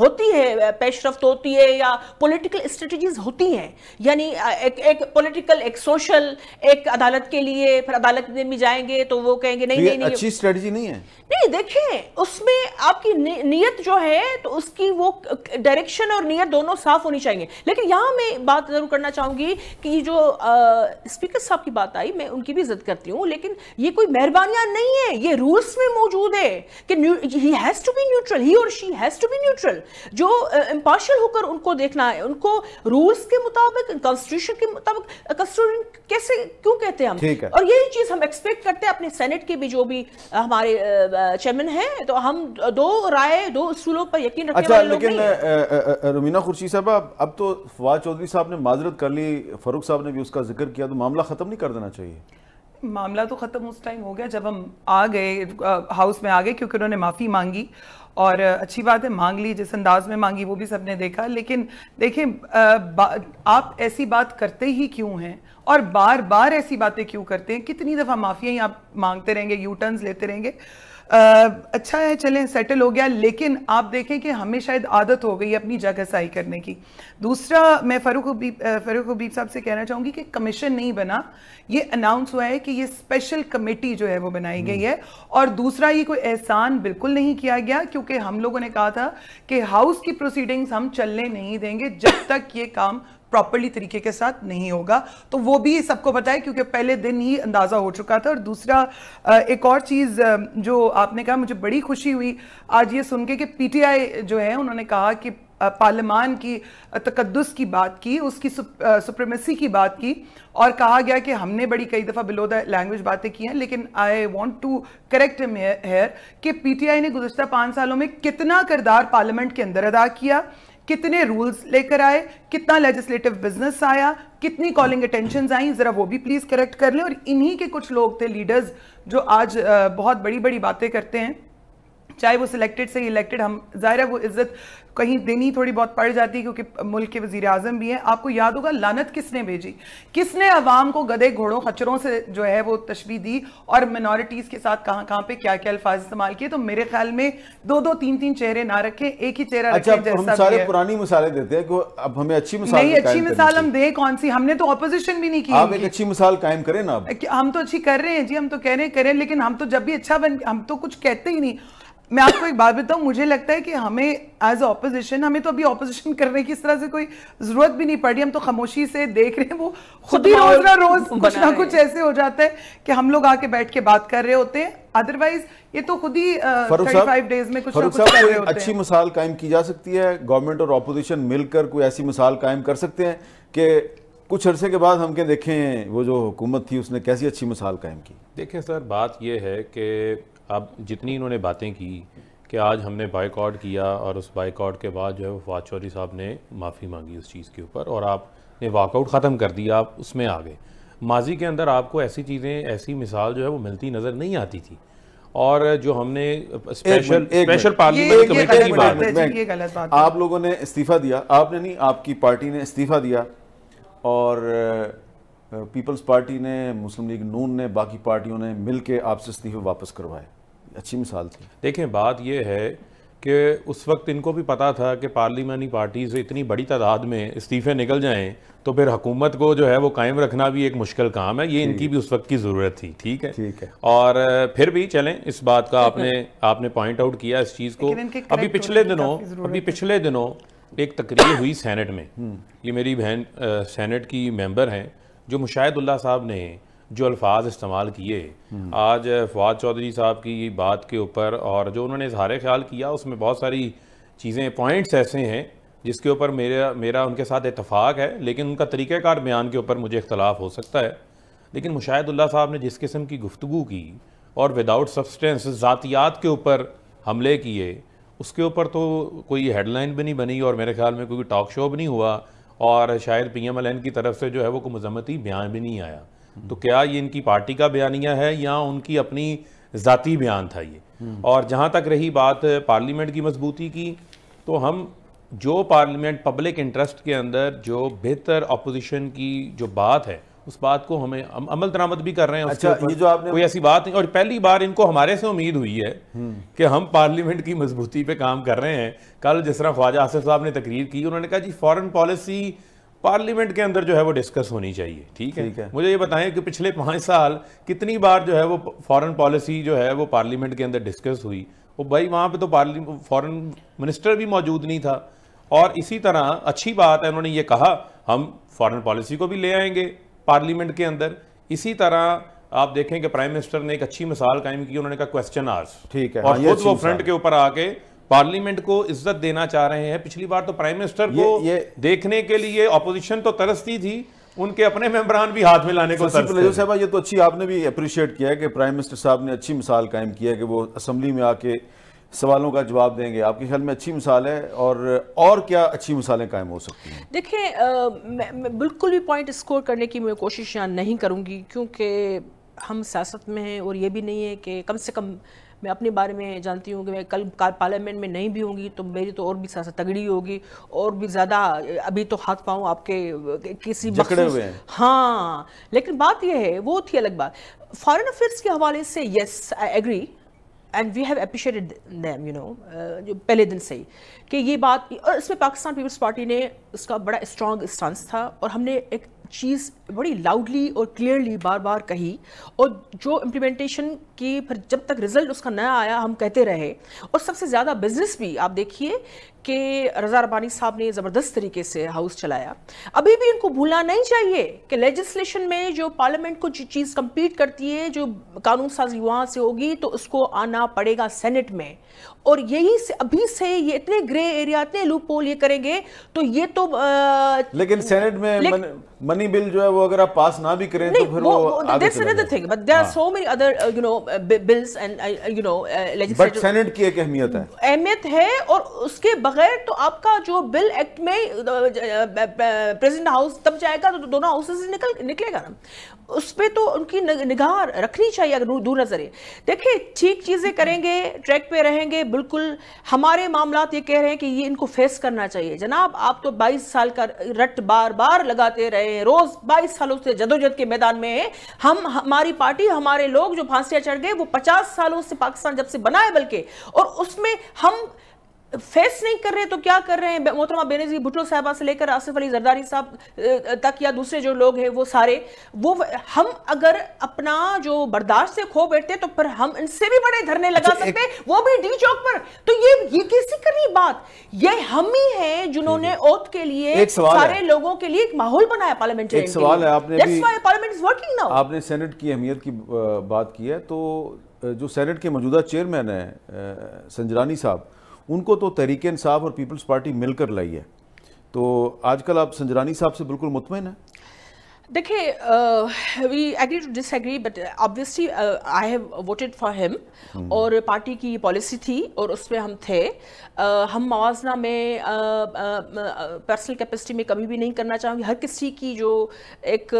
ہوتی ہے پیش رفت ہوتی ہے یا پولیٹیکل اسٹریٹجیز ہوتی ہیں۔ یعنی ایک ایک پولیٹیکل ایک سوشل ایک عدالت کے لیے پھر عدالت میں بھی جائیں گے تو وہ کہیں گے نہیں نہیں اچھی اسٹریٹجی نہیں ہے؟ نہیں دیکھیں اس میں آپ کی نیت جو ہے تو اس کی وہ ڈائریکشن اور نیت دونوں صاف ہونی چاہیے۔ لیکن یہاں میں بات ضرور کرنا چاہوں گی کہ یہ جو اسپیکر صاحب کی بات آئی میں ان کی بھی عزت کرتی ہوں لیکن یہ کوئی مہربانیاں نہیں ہے یہ رولز میں موجود ہے کہ he has to be neutral he اور she has to be neutral جو امپارشل ہو کر ان کو دیکھنا ہے ان کو رولز کے مطابق کانسٹیٹیوشن کے مطابق کانسٹیٹیوشن کیسے کیوں کہتے ہیں ہم؟ اور یہی چیز ہم ایکسپیکٹ کرتے ہیں اپنے سینٹ کے بھی جو بھی ہمارے چیئرمین ہیں تو ہم دو رائے دو اصولوں پر یقین رکھنے اچھا والے لوگ نہیں رومینہ خورشید صاحب اب تو فواد چودھری صاحب نے معذرت کر لی، فاروق صاحب نے بھی اس کا ذکر کیا، تو معاملہ ختم نہیں کر دینا چاہیے؟ معاملہ تو ختم اس ٹائم ہو گیا جب ہم آ گئے ہاؤس میں آ گئے، کیونکہ انہوں نے معافی مانگی، اور اچھی بات ہے، مانگ لی، جس انداز میں مانگی وہ بھی سب نے دیکھا، لیکن دیکھیں آپ ایسی بات کرتے ہی کیوں ہیں؟ اور بار بار ایسی باتیں کیوں کرتے ہیں؟ کتنی دفعہ معافیاں ہی آپ مانگتے رہیں گے یو ٹرنز لیتے رہیں گے؟ اچھا ہے، چلیں سیٹل ہو گیا، لیکن آپ دیکھیں کہ ہمیں شاید عادت ہو گئی اپنی جگہ سائی کرنے کی۔ دوسرا، میں فروخ حبیب فروخ حبیب صاحب سے کہنا چاہوں گی کہ کمیشن نہیں بنا۔ یہ اناؤنس ہوا ہے کہ یہ اسپیشل کمیٹی جو ہے وہ بنائی گئی ہے۔ اور دوسرا، یہ کوئی احسان بالکل نہیں کیا گیا، کیونکہ ہم لوگوں نے کہا تھا کہ ہاؤس کی پروسیڈنگز ہم چلنے نہیں دیں گے جب تک یہ کام پراپرلی طریقے کے ساتھ نہیں ہوگا۔ تو وہ بھی سب کو پتا ہے کیونکہ پہلے دن ہی اندازہ ہو چکا تھا۔ اور دوسرا ایک اور چیز جو آپ نے کہا، مجھے بڑی خوشی ہوئی۔ آج یہ سن کے کہ پی ٹی آئی جو ہے، انہوں نے کہا کہ پارلیمان کی تقدس کی بات کی، اس کی سپریمیسی کی بات کی۔ اور کہا گیا کہ ہم نے بڑی، کئی دفعہ بلو دا لینگویج باتیں کی ہیں، لیکن I want to correct here کہ پی ٹی آئی نے گزشتہ پانچ سالوں میں کتنا کردار پارلیمنٹ کے اندر ادا کیا۔ کتنے رولز لے کر آئے، کتنا لیجسلیٹو بزنس آیا، کتنی کالنگ اٹینشنز آئیں، ذرا وہ بھی پلیز کریکٹ کر لیں۔ اور انہی کے کچھ لوگ تھے لیڈرز جو آج بہت بڑی بڑی باتیں کرتے ہیں۔ چاہے وہ سلیکٹڈ سے الیکٹڈ ہم ظاہر ہے وہ عزت کہیں دینی تھوڑی بہت پڑ جاتی ہے کیونکہ ملک کے وزیر اعظم بھی ہیں۔ آپ کو یاد ہوگا لانت کس نے بھیجی؟ کس نے عوام کو گدے گھوڑوں خچروں سے جو ہے وہ تشبیح دی اور منورٹیز کے ساتھ کہاں کہاں پہ کیا کیا الفاظ استعمال کیے؟ تو میرے خیال میں دو دو تین تین چہرے نہ رکھیں ایک ہی چہرہ رکھیں اچھا ہم سارے پرانی مثالیں دیتے ہیں کہ اب ہمیں اچھی مثال نہیں اچھی مثال ہم دیں کون سی؟ ہم نے تو اپوزیشن بھی نہیں کی آپ ایک اچھی مثال قائم کریں نا ہم تو اچھی کر رہے ہیں جی ہم تو کہہ رہے ہیں کریں لیکن ہم تو جب بھی اچھا بن ہم تو کچھ کہتے ہی نہیں۔ میں آپ کو ایک بات بتاؤں مجھے لگتا ہے کہ ہمیں ایز اپوزیشن ہمیں تو ابھی اپوزیشن کرنے کی اس طرح سے کوئی ضرورت بھی نہیں پڑی ہم تو خاموشی سے دیکھ رہے ہیں وہ خود ہی روز نہ روز کچھ نہ کچھ ایسے ہو جاتا ہے کہ ہم لوگ آ کے بیٹھ کے بات کر رہے ہوتے ہیں۔ ادروائز یہ تو خود ہی ڈیز میں کچھ نہ کچھ کر رہے ہوتے ہیں۔ اچھی مثال قائم کی جا سکتی ہے؟ گورنمنٹ اور اپوزیشن مل کر کوئی ایسی مثال قائم کر سکتے ہیں کہ کچھ عرصے کے بعد ہم کہ دیکھیں وہ جو حکومت تھی اس نے کیسی اچھی مثال قائم کی؟ دیکھیں سر بات یہ ہے کہ اب جتنی انہوں نے باتیں کی کہ آج ہم نے بائی کارڈ کیا اور اس بائی کارڈ کے بعد جو ہے وہ فواد چوری صاحب نے معافی مانگی اس چیز کے اوپر اور آپ نے واک آؤٹ ختم کر دیا آپ اس میں آ گئے۔ ماضی کے اندر آپ کو ایسی چیزیں ایسی مثال جو ہے وہ ملتی نظر نہیں آتی تھی۔ اور جو ہم نے اسپیشل پارلیمنٹ کمیٹی کی بات آپ لوگوں نے استعفیٰ دیا آپ نے نہیں آپ کی پارٹی نے استعفیٰ دیا۔ اور پیپلز پارٹی نے مسلم لیگ نون نے باقی پارٹیوں نے مل کے آپ سے استعفے واپس کروائے۔ اچھی مثال تھی۔ دیکھیں بات یہ ہے کہ اس وقت ان کو بھی پتا تھا کہ پارلیمانی پارٹی سے اتنی بڑی تعداد میں استعفے نکل جائیں تو پھر حکومت کو جو ہے وہ قائم رکھنا بھی ایک مشکل کام ہے۔ یہ ان کی بھی اس وقت کی ضرورت تھی ٹھیک ہے؟ اور پھر بھی چلیں اس بات کا آپ نے آپ نے پوائنٹ آؤٹ کیا اس چیز کو۔ ابھی پچھلے دنوں ابھی پچھلے دنوں ایک تقریر ہوئی سینٹ میں۔ یہ میری بہن سینٹ کی ممبر ہیں۔ جو مشاہد اللہ صاحب نے جو الفاظ استعمال کیے، آج فواد چودھری صاحب کی بات کے اوپر اور جو انہوں نے اظہار خیال کیا، اس میں بہت ساری چیزیں پوائنٹس ایسے ہیں جس کے اوپر میرا میرا ان کے ساتھ اتفاق ہے، لیکن ان کا طریقہ کار بیان کے اوپر مجھے اختلاف ہو سکتا ہے۔ لیکن مشاہد اللہ صاحب نے جس قسم کی گفتگو کی اور وداؤٹ سبسٹینس ذاتیات کے اوپر حملے کیے، اس کے اوپر تو کوئی ہیڈ لائن بھی نہیں بنی اور میرے خیال میں کوئی ٹاک شو بھی نہیں ہوا۔ اور شاید پی ایم ایل این کی طرف سے جو ہے وہ کوئی مذمتی بیان بھی نہیں آیا۔ تو کیا یہ ان کی پارٹی کا بیانیہ ہے یا ان کی اپنی ذاتی بیان تھا یہ؟ اور جہاں تک رہی بات پارلیمنٹ کی مضبوطی کی، تو ہم جو پارلیمنٹ پبلک انٹرسٹ کے اندر جو بہتر اپوزیشن کی جو بات ہے اس بات کو ہمیں عمل درامد بھی کر رہے ہیں اچھا یہ جو آپ نے کوئی ایسی بات نہیں۔ اور پہلی بار ان کو ہمارے سے امید ہوئی ہے کہ ہم پارلیمنٹ کی مضبوطی پہ کام کر رہے ہیں۔ کل جس طرح خواجہ آصف صاحب نے تقریر کی۔ انہوں نے کہا جی فورن پالیسی پارلیمنٹ کے اندر جو ہے وہ ڈسکس ہونی چاہیے۔ ٹھیک ہے؟ مجھے یہ بتائیں کہ پچھلے پانچ سال کتنی بار جو ہے وہ فورن پالیسی جو ہے وہ پارلیمنٹ کے اندر ڈسکس ہوئی۔ وہ بھائی وہاں پہ تو فورن منسٹر بھی موجود نہیں تھا۔ اور اسی طرح اچھی بات ہے انہوں نے یہ کہا ہم فورن پالیسی کو بھی لے آئیں گے۔ پارلیمنٹ کے اندر۔ اسی طرح آپ دیکھیں کہ پرائم منسٹر نے ایک اچھی مثال قائم کی انہوں نے کہا کوسچن آرز ٹھیک ہے اور ہاں، خود وہ فرنٹ کے اوپر آ کے پارلیمنٹ کو عزت دینا چاہ رہے ہیں۔ پچھلی بار تو پرائم منسٹر کو دیکھنے کے لیے اپوزیشن تو ترستی تھی ان کے اپنے ممبران بھی ہاتھ میں لانے کو سسی ترستے پلیجو صاحبہ یہ تو اچھی آپ نے بھی اپریشیٹ کیا ہے کہ پرائم منسٹر صاحب نے اچھی مثال قائم کی ہے کہ وہ اسمبلی میں آ کے سوالوں کا جواب دیں گے۔ آپ کے خیال میں اچھی مثال ہے اور اور کیا اچھی مثالیں قائم ہو سکتی ہیں؟ دیکھیں میں بالکل بھی پوائنٹ اسکور کرنے کی میں کوشش یہاں نہیں کروں گی کیونکہ ہم سیاست میں ہیں اور یہ بھی نہیں ہے کہ کم سے کم میں اپنے بارے میں جانتی ہوں کہ میں کل پارلیمنٹ میں نہیں بھی ہوں گی تو میری تو اور بھی سیاست تگڑی ہوگی اور بھی زیادہ ابھی تو ہاتھ پاؤں آپ کے کسی جکڑے مخصوص ہوئے ہیں۔ ہاں لیکن بات یہ ہے وہ تھی الگ بات۔ فارن افیئرس کے حوالے سے yes I agree and we have appreciated them you know جو پہلے دن سے ہی کہ یہ بات اور اس میں پاکستان پیپلز پارٹی نے اس کا بڑا اسٹرانگ اسٹانس تھا اور ہم نے ایک چیز بڑی لاؤڈلی اور کلیئرلی بار بار کہی اور جو امپلیمنٹیشن کی پھر جب تک رزلٹ اس کا نیا آیا ہم کہتے رہے اور سب سے زیادہ بزنس بھی آپ دیکھیے کہ رضا ربانی صاحب نے زبردست طریقے سے ہاؤس چلایا۔ ابھی بھی ان کو بھولنا نہیں چاہیے کہ لیجسلیشن میں جو پارلیمنٹ کو جو چیز کمپیٹ کرتی ہے جو قانون سازی وہاں سے ہوگی تو اس کو آنا پڑے گا سینٹ میں۔ اور یہی سے ابھی سے یہ اتنے گرے ایریا اتنے لوپ پول یہ کریں گے تو یہ تو لیکن سینٹ میں منی بل جو ہے وہ اگر آپ پاس نہ بھی کریں تو پھر وہ آگے there's another thing but there are so many other uh, you know uh, bills and uh, you know uh, but legislative senate کی ایک اہمیت ہے۔ اہمیت ہے اور اس کے بغیر بغیر تو آپ کا جو بل ایکٹ میں پریزیڈنٹ ہاؤس تب جائے گا تو دونوں ہاؤسز سے نکل، نکلے گا نا۔ اس پہ تو ان کی نگاہ رکھنی چاہیے اگر دور نظر ہے دیکھیں ٹھیک چیزیں کریں گے، ٹریک پہ رہیں گے، بالکل ہمارے معاملات یہ کہہ رہے ہیں کہ یہ ان کو فیس کرنا چاہیے۔ جناب، آپ تو بائیس سال کا رٹ بار بار لگاتے رہے ہیں۔ روز بائیس سالوں سے جدوجہد کے میدان میں ہیں۔ ہم، ہماری پارٹی، ہمارے لوگ جو پھانسیاں چڑھ گئے، وہ پچاس سالوں سے پاکستان جب سے بنا ہے بلکہ، اور اس میں ہم فیس نہیں کر رہے تو کیا کر رہے ہیں؟ محترمہ بینظیر بھٹو صاحبہ سے لے کر آصف علی زرداری صاحب تک یا دوسرے جو لوگ ہیں وہ سارے وہ ہم اگر اپنا جو برداشت سے کھو بیٹھتے تو پھر ہم ان سے بھی بڑے دھرنے لگا سکتے وہ بھی ڈی چوک پر۔ تو یہ یہ کیسی کرنی بات؟ یہ ہم ہی ہیں جنہوں نے اوت کے لیے ایک سوال ہے۔ سارے لوگوں کے لیے ایک ماحول بنایا پارلیمنٹ ایک سوال ہے آپ نے بھی پارلیمنٹ از ورکنگ ناؤ آپ نے سینٹ کی اہمیت کی بات کی ہے۔ تو جو سینٹ کے موجودہ چیئرمین ہیں سنجرانی صاحب ان کو تو تحریک انصاف اور پیپلز پارٹی مل کر لائی ہے۔ تو آج کل آپ سنجرانی صاحب سے بالکل مطمئن ہیں؟ دیکھیں we agree to disagree but obviously I have voted for him. اور پارٹی کی پالیسی تھی اور اس پہ ہم تھے۔ ہم موازنہ میں پرسنل کیپیسٹی میں کمی بھی نہیں کرنا چاہوں گے ہر کسی کی جو ایک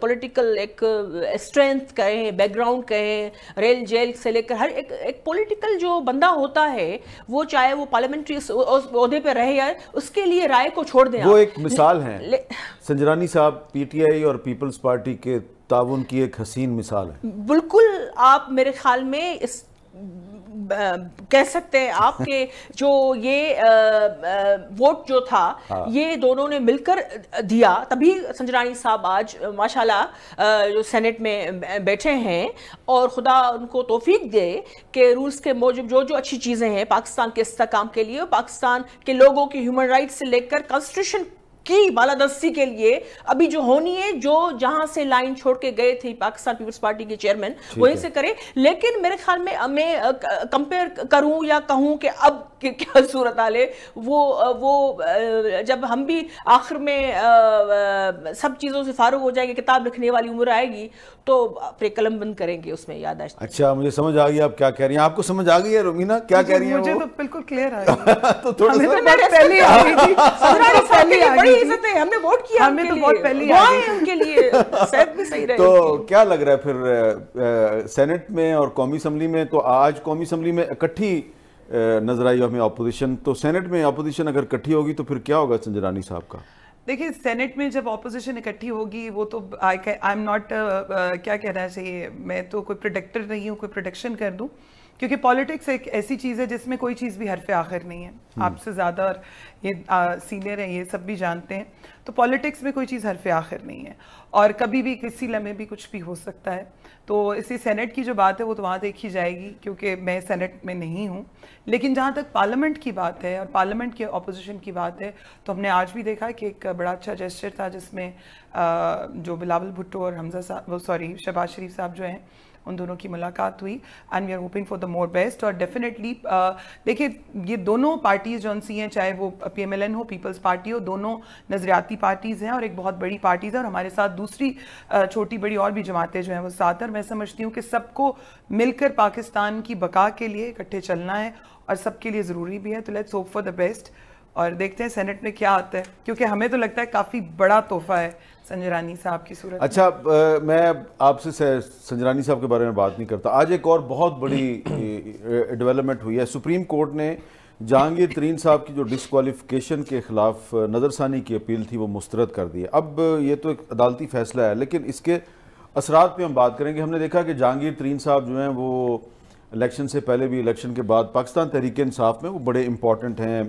پولیٹیکل ایک اسٹرینتھ کہیں بیک گراؤنڈ کہیں ریل جیل سے لے کر ہر ایک ایک پولیٹیکل جو بندہ ہوتا ہے وہ چاہے وہ پارلیمنٹری عہدے پہ رہے یا اس کے لیے رائے کو چھوڑ دیں وہ ایک مثال ہیں۔ سنجرانی صاحب پی ٹی آئی اور پیپلز پارٹی کے تعاون کی ایک حسین مثال ہے۔ بالکل آپ میرے خیال میں اس کہہ سکتے ہیں آپ کے جو یہ ووٹ جو تھا یہ دونوں نے مل کر دیا۔ تبھی سنجرانی صاحب آج ماشاءاللہ جو سینٹ میں بیٹھے ہیں اور خدا ان کو توفیق دے کہ رولز کے موجب جو جو اچھی چیزیں ہیں پاکستان کے استحکام کے لیے پاکستان کے لوگوں کی ہیومن رائٹ سے لے کر کانسٹیٹیوشن کی بالادستی کے لیے ابھی جو ہونی ہے جو جہاں سے لائن چھوڑ کے گئے تھے پاکستان پیپلز پارٹی کے چیئرمین وہیں سے کرے۔ لیکن میرے خیال میں میں کمپیئر کروں یا کہوں کہ اب کیا <laughs> صورتحال ہے وہ وہ جب ہم بھی آخر میں سب چیزوں سے فارغ ہو جائیں گے کتاب لکھنے والی عمر آئے گی تو اپنے قلم بند کریں گے اس میں یاد آشتا اچھا مجھے سمجھ آگئی آپ کیا کہہ رہی ہیں۔ آپ کو سمجھ آگئی ہے رومینہ کیا کہہ رہی ہیں مجھے تو بالکل کلیئر آئی <laughs> تو تھوڑا سا پہلے آ گئی تھی۔ بڑی عزت ہے ہم نے ووٹ کیا ہمیں تو بہت پہلے ان کے لیے۔ صحت بھی صحیح رہے۔ تو کیا لگ رہا ہے پھر سینٹ میں اور قومی اسمبلی میں؟ تو آج قومی اسمبلی میں اکٹھی نظر آئی ہمیں اپوزیشن تو سینٹ میں اپوزیشن اگر اکٹھی ہوگی تو پھر کیا ہوگا سنجرانی صاحب کا؟ دیکھیں سینٹ میں جب اپوزیشن اکٹھی ہوگی وہ تو آئی ایم ناٹ کیا کہنا چاہیے میں تو کوئی پروڈکٹر نہیں ہوں کوئی پروڈکشن کر دوں۔ کیونکہ پالیٹکس ایک ایسی چیز ہے جس میں کوئی چیز بھی حرف آخر نہیں ہے۔ آپ سے زیادہ اور یہ سینئر ہیں یہ سب بھی جانتے ہیں۔ تو پالیٹکس میں کوئی چیز حرف آخر نہیں ہے۔ اور کبھی بھی کسی لمحے بھی کچھ بھی ہو سکتا ہے۔ تو اسی سینٹ کی جو بات ہے وہ تو وہاں دیکھی جائے گی کیونکہ میں سینٹ میں نہیں ہوں۔ لیکن جہاں تک پارلیمنٹ کی بات ہے اور پارلیمنٹ کے اپوزیشن کی بات ہے تو ہم نے آج بھی دیکھا کہ ایک بڑا اچھا جیسچر تھا جس میں جو بلاول بھٹو اور حمزہ صاحب سوری شہباز شریف صاحب جو ہیں ان دونوں کی ملاقات ہوئی and we are hoping for the more best اور ڈیفینیٹلی دیکھیں یہ دونوں پارٹیز جو سی ہیں، چاہے وہ پی ایم ایل این ہو پیپلز پارٹی ہو، دونوں نظریاتی پارٹیز ہیں اور ایک بہت بڑی پارٹیز ہے اور ہمارے ساتھ دوسری چھوٹی بڑی اور بھی جماعتیں جو ہیں وہ ساتھ ہیں اور میں سمجھتی ہوں کہ سب کو مل کر پاکستان کی بقا کے لیے اکٹھے چلنا ہے اور سب کے لیے ضروری بھی ہے، تو let's hope for the best اور دیکھتے ہیں سینٹ میں کیا آتا ہے، کیونکہ ہمیں تو لگتا ہے کافی بڑا تحفہ ہے۔ سنجرانی صاحب کی صورت اچھا میں؟ آپ سے سنجرانی صاحب کے بارے میں بات نہیں کرتا۔ آج ایک اور بہت بڑی ڈیولپمنٹ ہوئی ہے۔ سپریم کورٹ نے جہانگیر ترین صاحب کی جو ڈسکوالیفکیشن کے خلاف نظر ثانی کی اپیل تھی وہ مسترد کر دی ہے۔ اب یہ تو ایک عدالتی فیصلہ ہے لیکن اس کے اثرات پہ ہم بات کریں گے۔ ہم نے دیکھا کہ جہانگیر ترین صاحب جو ہیں وہ الیکشن سے پہلے بھی الیکشن کے بعد پاکستان تحریک انصاف میں وہ بڑے امپورٹنٹ ہیں۔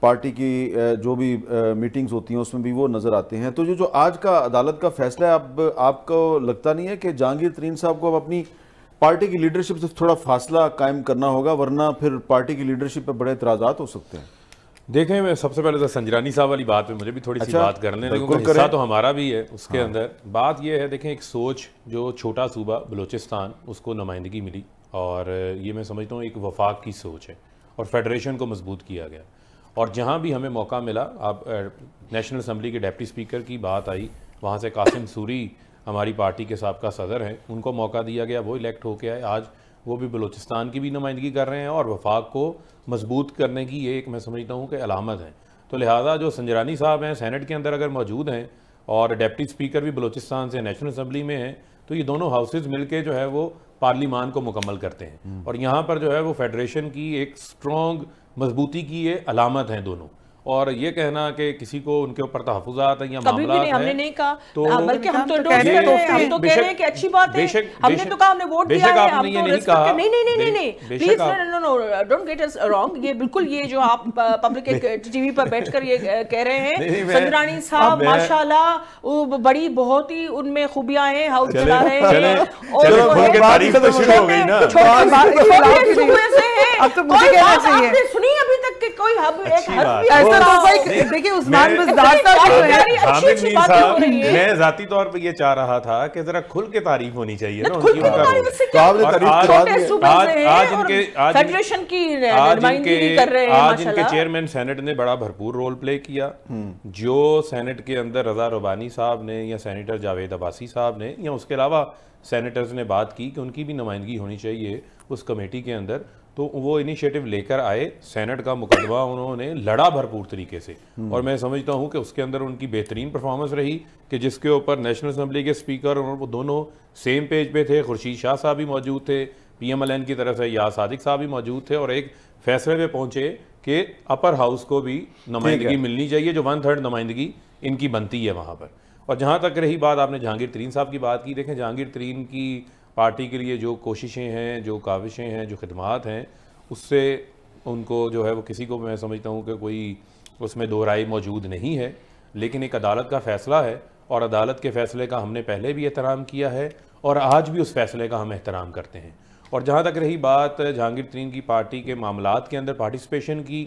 پارٹی کی جو بھی میٹنگز ہوتی ہیں اس میں بھی وہ نظر آتے ہیں۔ تو جو جو آج کا عدالت کا فیصلہ ہے اب آپ کو لگتا نہیں ہے کہ جہانگیر ترین صاحب کو اب اپنی پارٹی کی لیڈرشپ سے تھوڑا فاصلہ قائم کرنا ہوگا ورنہ پھر پارٹی کی لیڈرشپ پہ بڑے اعتراضات ہو سکتے ہیں؟ دیکھیں میں سب سے پہلے تو سنجرانی صاحب والی بات پہ مجھے بھی تھوڑی سی اچھا، بات کرنے حصہ تو ہمارا بھی ہے۔ اس کے ہاں۔ اندر بات یہ ہے دیکھیں ایک سوچ جو چھوٹا صوبہ بلوچستان اس کو نمائندگی ملی اور یہ میں سمجھتا ہوں ایک وفاق کی سوچ ہے اور فیڈریشن کو مضبوط کیا گیا۔ اور جہاں بھی ہمیں موقع ملا اب نیشنل اسمبلی کے ڈیپٹی اسپیکر کی بات آئی وہاں سے قاسم سوری ہماری پارٹی کے سابقہ صدر ہیں ان کو موقع دیا گیا وہ الیکٹ ہو کے آئے۔ آج وہ بھی بلوچستان کی بھی نمائندگی کر رہے ہیں اور وفاق کو مضبوط کرنے کی یہ ایک میں سمجھتا ہوں کہ علامت ہے تو لہٰذا جو سنجرانی صاحب ہیں سینٹ کے اندر اگر موجود ہیں اور ڈیپٹی اسپیکر بھی بلوچستان سے نیشنل اسمبلی میں ہیں تو یہ دونوں ہاؤسز مل کے جو ہے وہ پارلیمان کو مکمل کرتے ہیں۔ اور یہاں پر جو ہے وہ فیڈریشن کی ایک سٹرونگ مضبوطی کی یہ علامت ہیں دونوں۔ اور یہ کہنا کہ کسی کو ان کے اوپر تحفظات ہیں یا معاملات ہیں ہم نے نہیں کہا۔ تو بلکہ ہم تو کہہ رہے ہیں۔ کہ اچھی بات ہے۔ ہم نے تو کہا ہم نے ووٹ دیا ہے ہم تو نہیں کہا۔ نہیں نہیں نہیں نہیں please no no don't get us wrong یہ بالکل یہ جو آپ پبلک ٹی وی پر بیٹھ کر یہ کہہ رہے ہیں۔ سنجرانی صاحب ماشاءاللہ بڑی بہت ہی ان میں خوبیاں ہیں ہاؤس چلا رہے ہیں۔ اور جو تاریخ تو شروع ہو گئی نا۔ اب تو مجھے کہنا چاہیے۔ سنی ابھی تک؟ کہ کوئی حب ایک حرف بھی میں ذاتی طور پہ یہ چاہ رہا تھا کہ ذرا کھل کے تعریف ہونی چاہیے آج ان کے چیئرمین سینٹ نے بڑا بھرپور رول پلے کیا۔ جو سینٹ کے اندر رضا ربانی صاحب نے یا سینیٹر جاوید عباسی صاحب نے یا اس کے علاوہ سینیٹرز نے بات کی کہ ان کی بھی نمائندگی ہونی چاہیے اس کمیٹی کے اندر۔ تو وہ انیشیٹو لے کر آئے۔ سینٹ کا مقدمہ انہوں نے لڑا بھرپور طریقے سے۔ اور میں سمجھتا ہوں کہ اس کے اندر ان کی بہترین پرفارمنس رہی کہ جس کے اوپر نیشنل اسمبلی کے اسپیکر وہ دونوں سیم پیج پہ تھے۔ خورشید شاہ صاحب بھی موجود تھے۔ پی ایم ایل این کی طرف سے یا صادق صاحب بھی موجود تھے۔ اور ایک فیصلے پہ پہنچے کہ اپر ہاؤس کو بھی نمائندگی ملنی چاہیے۔ جو ون تھرڈ نمائندگی ان کی بنتی ہے وہاں پر۔ اور جہاں تک رہی بات آپ نے جہانگیر ترین صاحب کی بات کی۔ دیکھیں جہانگیر ترین کی پارٹی کے لیے جو کوششیں ہیں، جو کاوشیں ہیں، جو خدمات ہیں، اس سے ان کو جو ہے وہ کسی کو میں سمجھتا ہوں کہ کوئی اس میں دو رائے موجود نہیں ہے۔ لیکن ایک عدالت کا فیصلہ ہے اور عدالت کے فیصلے کا ہم نے پہلے بھی احترام کیا ہے اور آج بھی اس فیصلے کا ہم احترام کرتے ہیں۔ اور جہاں تک رہی بات جہانگیر ترین کی پارٹی کے معاملات کے اندر پارٹیسپیشن کی،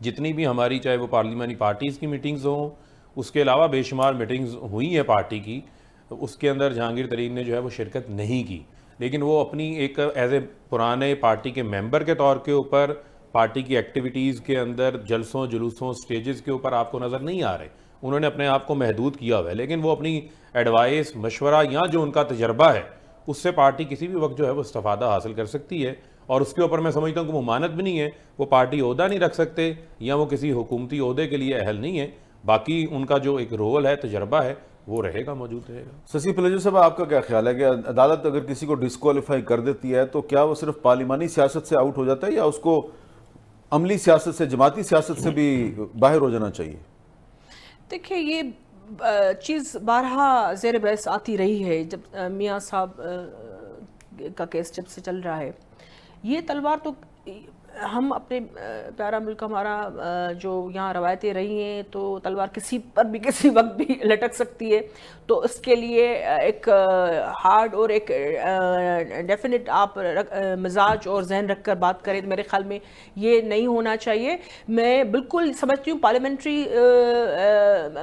جتنی بھی ہماری چاہے وہ پارلیمانی پارٹیز کی میٹنگز ہوں، اس کے علاوہ بے شمار میٹنگز ہوئی ہیں پارٹی کی۔ اس کے اندر جہانگیر ترین نے جو ہے وہ شرکت نہیں کی۔ لیکن وہ اپنی ایک ایز اے پرانے پارٹی کے ممبر کے طور کے اوپر پارٹی کی ایکٹیویٹیز کے اندر جلسوں، جلوسوں، سٹیجز کے اوپر آپ کو نظر نہیں آ رہے۔ انہوں نے اپنے آپ کو محدود کیا ہوا ہے۔ لیکن وہ اپنی ایڈوائس مشورہ یا جو ان کا تجربہ ہے، اس سے پارٹی کسی بھی وقت جو ہے وہ استفادہ حاصل کر سکتی ہے۔ اور اس کے اوپر میں سمجھتا ہوں کہ وہ مانت بھی نہیں ہے۔ وہ پارٹی عہدہ نہیں رکھ سکتے یا وہ کسی حکومتی عہدے کے لیے اہل نہیں ہے باقی ان کا جو ایک رول ہے، تجربہ ہے وہ رہے گا موجود رہے گا۔ سسی پلیجو صاحب آپ کا کیا خیال ہے کہ عدالت اگر کسی کو ڈسکوالیفائی کر دیتی ہے تو کیا وہ صرف پارلیمانی سیاست سے آؤٹ ہو جاتا ہے یا اس کو عملی سیاست سے جماعتی سیاست سے بھی باہر ہو جانا چاہیے؟ دیکھیں یہ چیز بارہا زیر بحث آتی رہی ہے۔ جب میاں صاحب کا کیس جب سے چل رہا ہے یہ تلوار تو ہم اپنے پیارا ملک ہمارا جو یہاں روایتیں رہی ہیں تو تلوار کسی پر بھی <laughs> کسی وقت بھی لٹک سکتی ہے۔ تو اس کے لیے ایک ہارڈ اور ایک ڈیفینٹ آپ مزاج اور ذہن رکھ کر بات کریں تو میرے خیال میں یہ نہیں ہونا چاہیے۔ میں بالکل سمجھتی ہوں پارلیمنٹری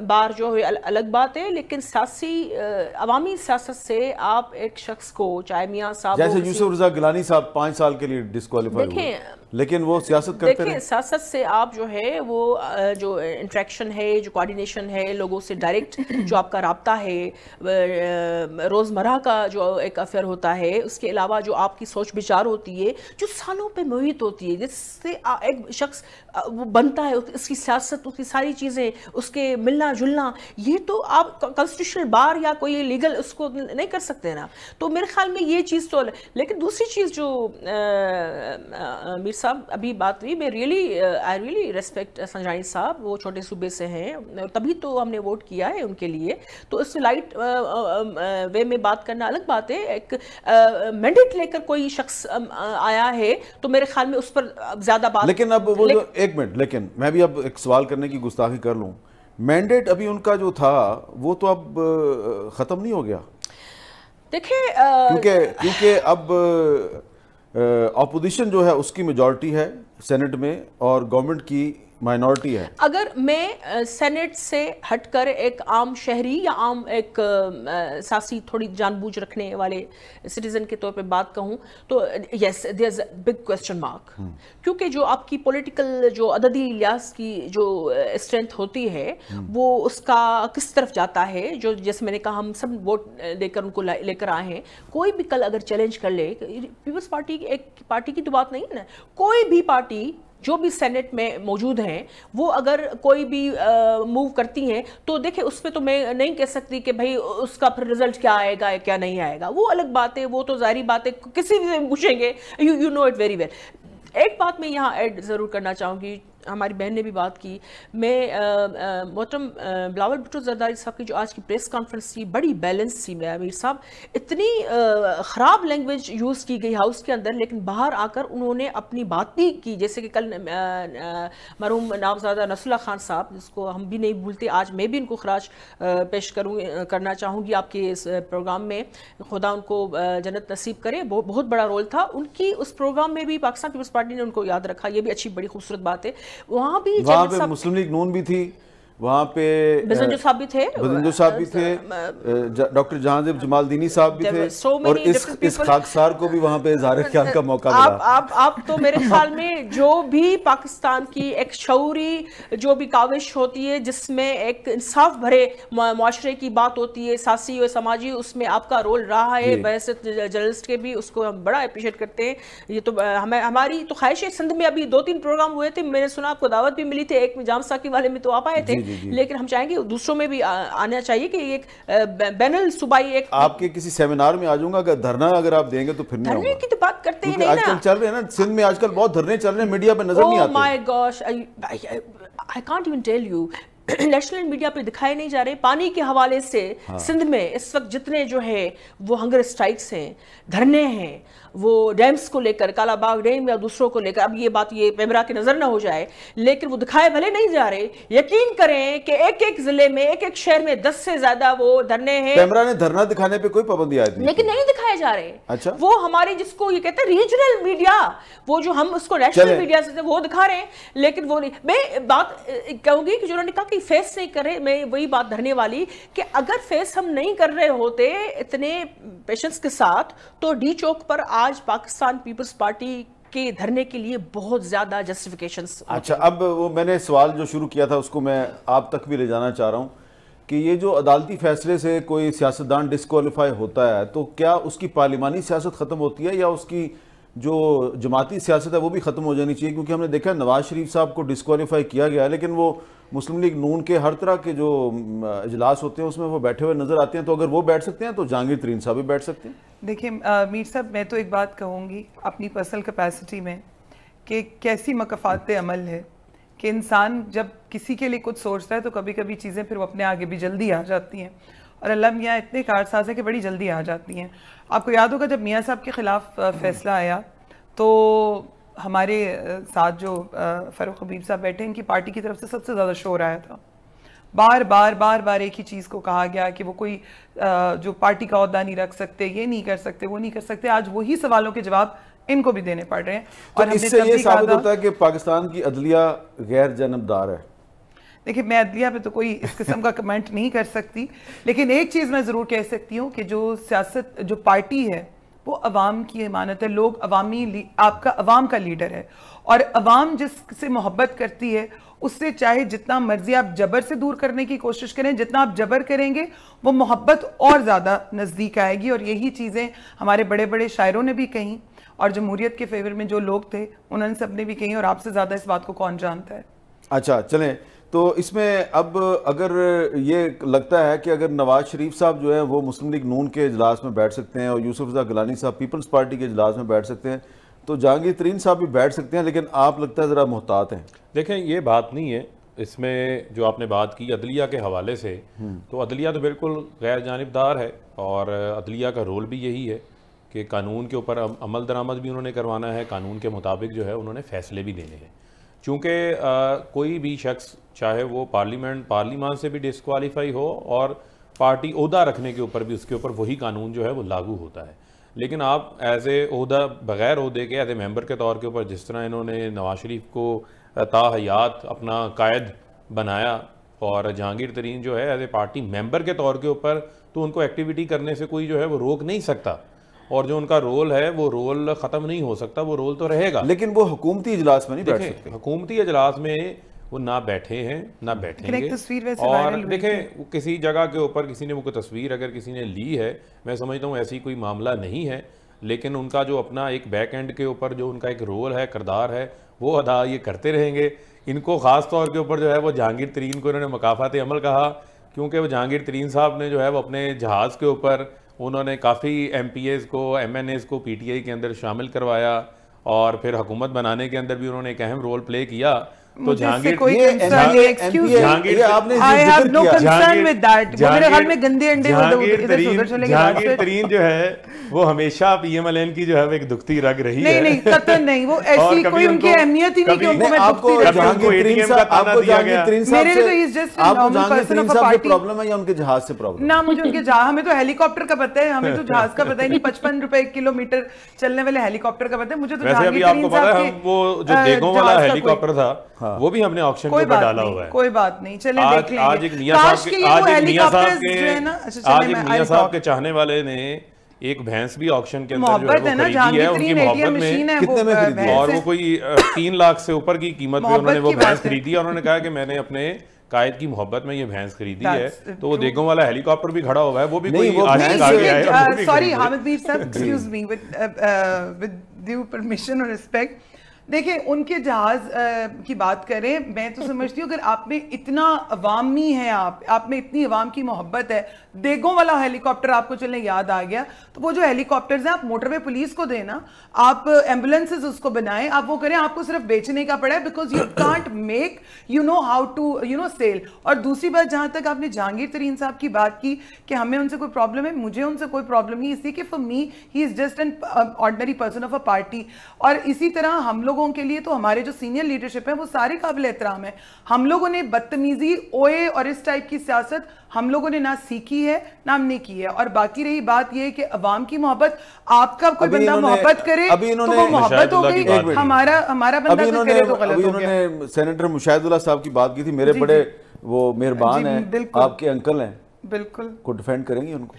بار جو ہے الگ بات ہے لیکن سیاسی عوامی سیاست سے آپ ایک شخص کو چاہے میاں صاحب جیسے یوسف رضا گلانی صاحب پانچ سال کے لیے ڈسکوالیفائی ہوئے لیکن وہ سیاست کرتے رہے۔ سیاست سے آپ جو ہے وہ جو انٹریکشن ہے جو کوارڈینیشن ہے لوگوں سے ڈائریکٹ جو آپ کا رابطہ ہے روزمرہ کا جو ایک افیئر ہوتا ہے اس کے علاوہ جو آپ کی سوچ بچار ہوتی ہے جو سالوں پہ محیط ہوتی ہے جس سے ایک شخص وہ بنتا ہے، اس کی سیاست، اس کی ساری چیزیں، اس کے ملنا جلنا، یہ تو آپ کنسٹیٹیوشنل بار یا کوئی لیگل اس کو نہیں کر سکتے نا۔ تو میرے خیال میں یہ چیز تو لیکن دوسری چیز جو میر صاحب، ابھی بات ہوئی، میں really I really respect Sanjani صاحب، وہ چھوٹے صوبے سے ہیں تبھی تو ہم نے ووٹ کیا ہے ان کے لیے۔ تو اس لائٹ وے میں بات کرنا الگ بات ہے۔ ایک مینڈیٹ لے کر کوئی شخص آیا ہے، تو میرے خیال میں اس پر زیادہ بات لیکن اب وہ ایک منٹ لیکن میں بھی اب ایک سوال کرنے کی گستاخی کر لوں۔ مینڈیٹ ابھی ان کا جو تھا وہ تو اب ختم نہیں ہو گیا۔ دیکھیں کیونکہ کیونکہ اب اپوزیشن جو ہے اس کی میجورٹی ہے سینٹ میں اور گورنمنٹ کی مائنورٹی ہے۔ اگر میں سینٹ سے ہٹ کر ایک عام شہری یا عام ایک ساسی تھوڑی جان بوجھ رکھنے والے سٹیزن کے طور پہ بات کہوں تو yes there big question mark کیونکہ جو آپ کی پولیٹیکل جو عددی لیاس کی جو اسٹرینتھ ہوتی ہے وہ اس کا کس طرف جاتا ہے؟ جو جیسے میں نے کہا ہم سب ووٹ دے کر ان کو لے کر آئے ہیں۔ کوئی بھی کل اگر چیلنج کر لے پیپلز پارٹی ایک پارٹی کی تو بات نہیں ہے نا۔ کوئی بھی پارٹی جو بھی سینٹ میں موجود ہیں، وہ اگر کوئی بھی موو کرتی ہیں، تو دیکھیں اس پہ تو میں نہیں کہہ سکتی کہ بھائی اس کا پھر رزلٹ کیا آئے گا، کیا نہیں آئے گا۔ وہ الگ بات ہے، وہ تو ظاہری بات ہے، کسی بھی پوچھیں گے you know it very well ایک بات میں یہاں ایڈ ضرور کرنا چاہوں گی ہماری بہن نے بھی بات کی۔ میں محترم بلاول بھٹو زرداری صاحب کی جو آج کی پریس کانفرنس تھی، بڑی بیلنس تھی میں امیر صاحب۔ اتنی خراب لینگویج یوز کی گئی ہاؤس کے اندر، لیکن باہر آ کر انہوں نے اپنی بات بھی کی۔ جیسے کہ کل مرحوم نامزادہ نصر اللہ خان صاحب، جس کو ہم بھی نہیں بھولتے، آج میں بھی ان کو خراج پیش کروں کرنا چاہوں گی آپ کے اس پروگرام میں۔ خدا ان کو جنت نصیب کرے۔ بہت بڑا رول تھا۔ ان کی اس پروگرام میں بھی پاکستان پیپلز پارٹی نے ان کو یاد رکھا۔ یہ بھی اچھی، بڑی خوبصورت بات ہے۔ وہاں بھی وہاں پہ مسلم لیگ نون بھی تھی۔ وہاں پہ بزنجو صاحب بھی تھے؟ بزنجو صاحب بھی تھے ڈاکٹر جہانزیب جمال دینی صاحب بھی تھے اور اس خاکسار کو بھی وہاں پہ اظہار خیال کا موقع ملا۔ آپ تو میرے خیال میں جو بھی پاکستان کی ایک شعوری جو بھی کاوش ہوتی ہے جس میں ایک انصاف بھرے معاشرے کی بات ہوتی ہے ساسی و سماجی اس میں آپ کا رول رہا ہے۔ بحثت جرنلسٹ کے بھی اس کو ہم بڑا اپریشیٹ کرتے ہیں۔ یہ تو ہماری تو خواہش ہے سندھ میں ابھی دو تین پروگرام ہوئے تھے میں نے سنا آپ کو دعوت بھی ملی تھی ایک میں جام ساکی والے میں تو آپ آئے تھے۔ لیکن ہم چاہیں گے دوسروں میں بھی آنا چاہیے کہ ایک بین الصوبائی ایک آپ کے کسی سیمینار میں آجوں گا اگر دھرنا اگر آپ دیں گے تو پھر نہیں دھرنے کی تو بات کرتے ہیں نہیں نا آج کل چل رہے ہیں نا سندھ میں آج کل بہت دھرنے چل رہے ہیں میڈیا پہ نظر نہیں آتے۔ oh my gosh I can't even tell you. <clears throat> National media پہ دکھائے نہیں جا رہے پانی کے حوالے سے سندھ میں اس وقت جتنے جو ہے وہ ہنگر سٹرائکس ہیں دھرنے ہیں۔ وہ ڈیمز کو لے کر کالا باغ ڈیم یا دوسروں کو لے کر اب یہ بات یہ پیمرا کی نظر نہ ہو جائے لیکن وہ دکھائے بھلے نہیں جا رہے۔ یقین کریں کہ ایک ایک ضلع میں ایک ایک شہر میں دس سے زیادہ وہ دھرنے ہیں۔ پیمرا نے دھرنا دکھانے پہ کوئی پابندی آئی لیکن نہیں دکھائے جا رہے۔ اچھا۔ وہ ہماری جس کو یہ کہتے ہیں ریجنل میڈیا وہ جو ہم اس کو نیشنل میڈیا سے وہ دکھا رہے ہیں لیکن وہ نہیں۔ میں بات کہوں گی کہ جو انہوں نے کہا کہ فیس نہیں کر رہے میں وہی بات دھرنے والی کہ اگر فیس ہم نہیں کر رہے ہوتے اتنے پیشنس کے ساتھ تو ڈی چوک پر آج پاکستان پیپلز پارٹی کے دھرنے کے لیے بہت زیادہ جسٹیفیکیشنز اچھا اب وہ میں نے سوال جو شروع کیا تھا اس کو میں آپ تک بھی لے جانا چاہ رہا ہوں کہ یہ جو عدالتی فیصلے سے کوئی سیاستدان ڈسکوالیفائی ہوتا ہے تو کیا اس کی پارلیمانی سیاست ختم ہوتی ہے یا اس کی جو جماعتی سیاست ہے وہ بھی ختم ہو جانی چاہیے؟ کیونکہ ہم نے دیکھا نواز شریف صاحب کو ڈسکوالیفائی کیا گیا ہے لیکن وہ مسلم لیگ نون کے ہر طرح کے جو اجلاس ہوتے ہیں اس میں وہ بیٹھے ہوئے نظر آتے ہیں۔ تو اگر وہ بیٹھ سکتے ہیں تو جہانگیر ترین صاحب بھی بیٹھ سکتے ہیں۔ دیکھیں میر صاحب، میں تو ایک بات کہوں گی اپنی پرسنل کیپیسٹی میں کہ کیسی مقفات عمل ہے کہ انسان جب کسی کے لیے کچھ سوچتا ہے تو کبھی کبھی چیزیں پھر وہ اپنے آگے بھی جلدی آ جاتی ہیں۔ اور اللہ میاں اتنے کارساز ہے کہ بڑی جلدی آ جاتی ہیں۔ آپ کو یاد ہوگا جب میاں صاحب کے خلاف فیصلہ آیا تو ہمارے ساتھ جو فروخ حبیب صاحب بیٹھے، ان کی پارٹی کی طرف سے سب سے زیادہ شور آیا تھا۔ بار بار بار بار ایک ہی چیز کو کہا گیا کہ وہ کوئی جو پارٹی کا عہدہ نہیں رکھ سکتے یہ نہیں کر سکتے وہ نہیں کر سکتے آج وہی سوالوں کے جواب ان کو بھی دینے پڑ رہے ہیں۔ اور اس سے یہ ثابت ہوتا ہے کہ پاکستان کی عدلیہ غیر جانبدار ہے۔ دیکھیں میں عدلیہ پہ تو کوئی اس قسم کا کمنٹ <laughs> نہیں کر سکتی لیکن ایک چیز میں ضرور کہہ سکتی ہوں کہ جو سیاست جو پارٹی ہے وہ عوام کی امانت ہے۔ لوگ عوامی آپ کا عوام کا لیڈر ہے۔ اور عوام جس سے محبت کرتی ہے اس سے چاہے جتنا مرضی آپ جبر سے دور کرنے کی کوشش کریں، جتنا آپ جبر کریں گے، وہ محبت اور زیادہ نزدیک آئے گی۔ اور یہی چیزیں ہمارے بڑے بڑے شاعروں نے بھی کہیں اور جمہوریت کے فیور میں جو لوگ تھے، انہوں نے سب نے بھی کہیں اور آپ سے زیادہ اس بات کو کون جانتا ہے؟ اچھا چلیں۔ تو اس میں اب اگر یہ لگتا ہے کہ اگر نواز شریف صاحب جو ہے وہ مسلم لیگ نون کے اجلاس میں بیٹھ سکتے ہیں اور یوسف رضا گلانی صاحب پیپلز پارٹی کے اجلاس میں بیٹھ سکتے ہیں تو جہانگیر ترین صاحب بھی بیٹھ سکتے ہیں لیکن آپ لگتا ہے ذرا محتاط ہیں۔ دیکھیں یہ بات نہیں ہے۔ اس میں جو آپ نے بات کی عدلیہ کے حوالے سے تو عدلیہ تو بالکل غیر جانبدار ہے اور عدلیہ کا رول بھی یہی ہے کہ قانون کے اوپر عمل درآمد بھی انہوں نے کروانا ہے قانون کے مطابق جو ہے انہوں نے فیصلے بھی دینے ہیں۔ چونکہ کوئی بھی شخص چاہے وہ پارلیمنٹ پارلیمان سے بھی ڈسکوالیفائی ہو اور پارٹی عہدہ رکھنے کے اوپر بھی اس کے اوپر وہی قانون جو ہے وہ لاگو ہوتا ہے۔ لیکن آپ ایز اے عہدہ بغیر عہدے کے ایز اے ممبر کے طور کے اوپر جس طرح انہوں نے نواز شریف کو تا حیات اپنا قائد بنایا اور جہانگیر ترین جو ہے ایز اے پارٹی ممبر کے طور کے اوپر تو ان کو ایکٹیویٹی کرنے سے کوئی جو ہے وہ روک نہیں سکتا اور جو ان کا رول ہے وہ رول ختم نہیں ہو سکتا وہ رول تو رہے گا۔ لیکن وہ حکومتی اجلاس میں نہیں بیٹھ سکتے۔ حکومتی اجلاس میں وہ نہ بیٹھے ہیں نہ بیٹھیں گے۔ اور دیکھیں کسی جگہ کے اوپر کسی نے وہ کوئی تصویر اگر کسی نے لی ہے میں سمجھتا ہوں ایسی کوئی معاملہ نہیں ہے لیکن ان کا جو اپنا ایک بیک اینڈ کے اوپر جو ان کا ایک رول ہے کردار ہے وہ ادا یہ کرتے رہیں گے۔ ان کو خاص طور کے اوپر جو ہے وہ جہانگیر ترین کو انہوں نے مقافات عمل کہا کیونکہ وہ جہانگیر ترین صاحب نے جو ہے وہ اپنے جہاز کے اوپر انہوں نے کافی ایم پی ایز کو ایم این ایز کو پی ٹی آئی کے اندر شامل کروایا اور پھر حکومت بنانے کے اندر بھی انہوں نے ایک اہم رول پلے کیا۔ تو جہانگیر ترین جو ہے وہ ہمیشہ پی ایم ایل این کی جو ہے ایک دکھتی رگ رہی ہے۔ نہیں قطن نہیں وہ ایسی کوئی ان کی اہمیت ہی نہیں کہ ان کو میں دکھتی رگ جہانگیر ترین صاحب آپ کو جہانگیر ترین صاحب سے آپ کو جہانگیر ترین صاحب سے پرابلم ہے یا ان کے جہاز سے پرابلم نہ مجھے ان کے جہاز ہمیں تو ہیلی کاپٹر کا پتہ ہے ہمیں تو <laughs> جہاز کا پتہ ہی نہیں پچپن روپے کلو میٹر چلنے والے ہیلی کاپٹر کا پتہ ہے۔ مجھے تو جہانگیر ترین صاحب کے وہ جو دیگوں والا ہیلی کاپٹر تھا۔ وہ بھی ہم نے آکشن کے اوپر ڈالا ہوا ہے۔ کوئی بات نہیں چلیں دیکھ لیں آج ایک میاں صاحب کے آج ایک میاں صاحب کے آج ایک میاں صاحب کے چاہنے والے نے ایک بھینس بھی آکشن کے اندر جو ہے وہ خریدی ہے ان کی محبت میں کتنے میں خریدی اور وہ کوئی تین لاکھ سے اوپر کی قیمت میں انہوں نے وہ بھینس خریدی ہے انہوں نے کہا کہ میں نے اپنے قائد کی محبت میں یہ بھینس خریدی ہے۔ تو وہ دیگوں والا ہیلی کاپٹر بھی کھڑا ہوا ہے وہ بھی کوئی آشک آگے آئے ہے۔ سوری حامد بیر صاحب excuse me with due permission or respect دیکھیں، ان کے جہاز کی بات کریں، میں تو سمجھتی ہوں، اگر آپ میں اتنا عوامی ہے آپ آپ میں اتنی عوام کی محبت ہے، دیگوں والا ہیلی کاپٹر آپ کو چلنے یاد آ گیا، تو وہ جو ہیلی کاپٹرز ہیں، آپ موٹر وے پولیس کو دینا، آپ ایمبولینسز اس کو بنائیں، آپ وہ کریں، آپ کو صرف بیچنے کا پڑا ہے because you can't make you know how to you know sell اور دوسری بات، جہاں تک آپ نے جہانگیر ترین صاحب کی بات کی کہ ہمیں ان سے کوئی پرابلم ہے، مجھے ان سے کوئی پرابلم نہیں، اس لیے کہ for me he is just an ordinary person of a party اور اسی طرح ہم لوگ لوگوں کے لیے تو ہمارے جو سینئر لیڈرشپ ہیں وہ سارے قابل احترام ہیں۔ ہم لوگوں نے بدتمیزی اوئے اور اس ٹائپ کی سیاست ہم لوگوں نے نہ سیکھی ہے نہ ہم نے کی ہے۔ اور باقی رہی بات یہ کہ عوام کی محبت آپ کا کوئی بندہ محبت کرے تو وہ محبت ہو گئی۔ ہمارا ہمارا بندہ کوئی کرے تو غلط ہو گیا۔ انہوں نے سینیٹر مشاہد اللہ صاحب کی بات کی تھی۔ میرے جی، بڑے جی۔ وہ مہربان ہیں۔ آپ کے انکل ہیں۔ بالکل۔ کو ڈیفینڈ کریں گی ان کو؟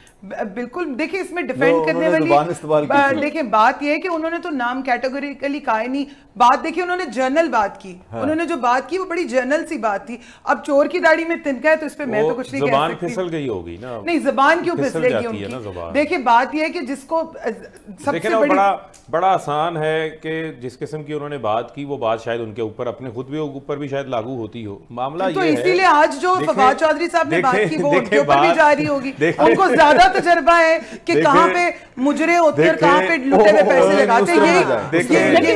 بالکل۔ دیکھیں اس میں ڈیفینڈ کرنے والی دیکھیں بات یہ ہے کہ انہوں نے تو نام کیٹیگوریکلی کہا نہیں۔ بات دیکھیں انہوں نے جرنل بات کی۔ ہاں۔ انہوں نے جو بات کی وہ بڑی جرنل سی بات تھی۔ اب چور کی داڑی میں تنکا ہے تو اس پہ میں تو کچھ نہیں کہہ سکتی۔ زبان پھسل گئی ہوگی نا۔ نہیں زبان کیوں پھسلے گی ان کی؟ دیکھیں بات یہ ہے کہ جس کو سب سے بڑی بڑا آسان ہے کہ جس قسم کی انہوں نے بات کی وہ بات شاید ان کے اوپر اپنے خود بھی اوپر بھی شاید لاگو ہوتی ہو۔ معاملہ یہ ہے تو اسی لیے آج جو فواد چودھری صاحب نے بات کی وہ ان کے اوپر بھی جاری ہوگی۔ ان کو زیادہ تجربہ ہے کہ کہاں پہ مجرے اتر کہاں پہ لٹے ہوئے پیسے لگاتے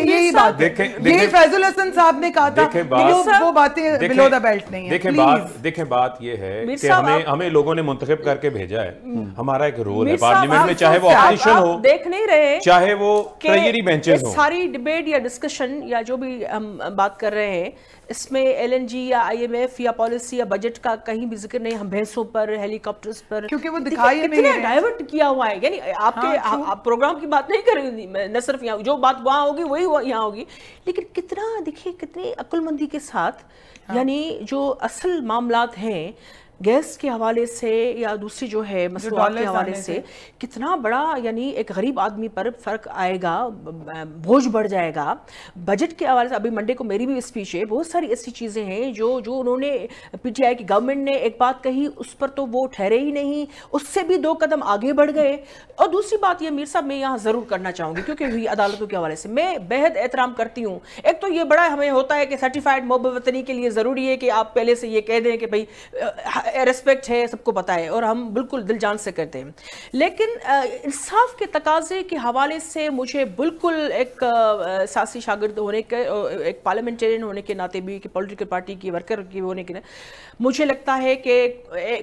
یہی بات یہی فیض الحسن صاحب نے کہا تھا وہ باتیں بلو دا بیلٹ نہیں ہیں۔ دیکھیں بات یہ ہے کہ ہمیں لوگوں نے منتخب کر کے بھیجا ہے۔ ہمارا ایک رول ہے۔ پارلیمنٹ میں چاہے وہ اپوزیشن ہو دیکھ نہیں رہے چاہے وہ ٹریجری بینچز ہوں۔ ساری ڈیبیٹ یا ڈسکشن یا جو بھی ہم بات کر رہے ہیں اس میں ایل این جی یا آئی ایم ایف یا پالیسی یا بجٹ کا کہیں بھی ذکر نہیں ہم بھینسوں پر ہیلی کاپٹرز پر۔ کیونکہ وہ دکھائی نہیں ڈائیورٹ کیا ہوا ہے یعنی آپ کے پروگرام کی بات نہیں کر رہی نہ صرف یہاں جو بات وہاں ہوگی وہی یہاں ہوگی۔ لیکن کتنا دیکھیں کتنی عقل مندی کے ساتھ یعنی جو اصل معاملات ہیں گیس کے حوالے سے یا دوسری جو ہے مسئلات کے حوالے سے کتنا بڑا یعنی ایک غریب آدمی پر فرق آئے گا بوجھ بڑھ جائے گا۔ بجٹ کے حوالے سے ابھی منڈے کو میری بھی اسپیچ ہے بہت ساری ایسی چیزیں ہیں جو جو انہوں نے پی ٹی آئی کی گورنمنٹ نے ایک بات کہی اس پر تو وہ ٹھہرے ہی نہیں اس سے بھی دو قدم آگے بڑھ گئے۔ اور دوسری بات یہ میر صاحب میں یہاں ضرور کرنا چاہوں گی کیونکہ ہوئی عدالتوں کے حوالے سے میں بہت احترام کرتی ہوں۔ ایک تو یہ بڑا ہمیں ہوتا ہے کہ سرٹیفائڈ موب وطنی کے لیے ضروری ہے کہ آپ پہلے سے یہ کہہ دیں کہ بھائی ریسپیکٹ ہے، سب کو پتہ ہے اور ہم بالکل دل جان سے کرتے ہیں۔ لیکن انصاف کے تقاضے کے حوالے سے مجھے بالکل ایک سیاسی شاگرد ہونے کے ایک پارلیمنٹرین ہونے کے ناطے بھی، کہ پولیٹیکل پارٹی کی ورکر کی ہونے کے مجھے لگتا ہے کہ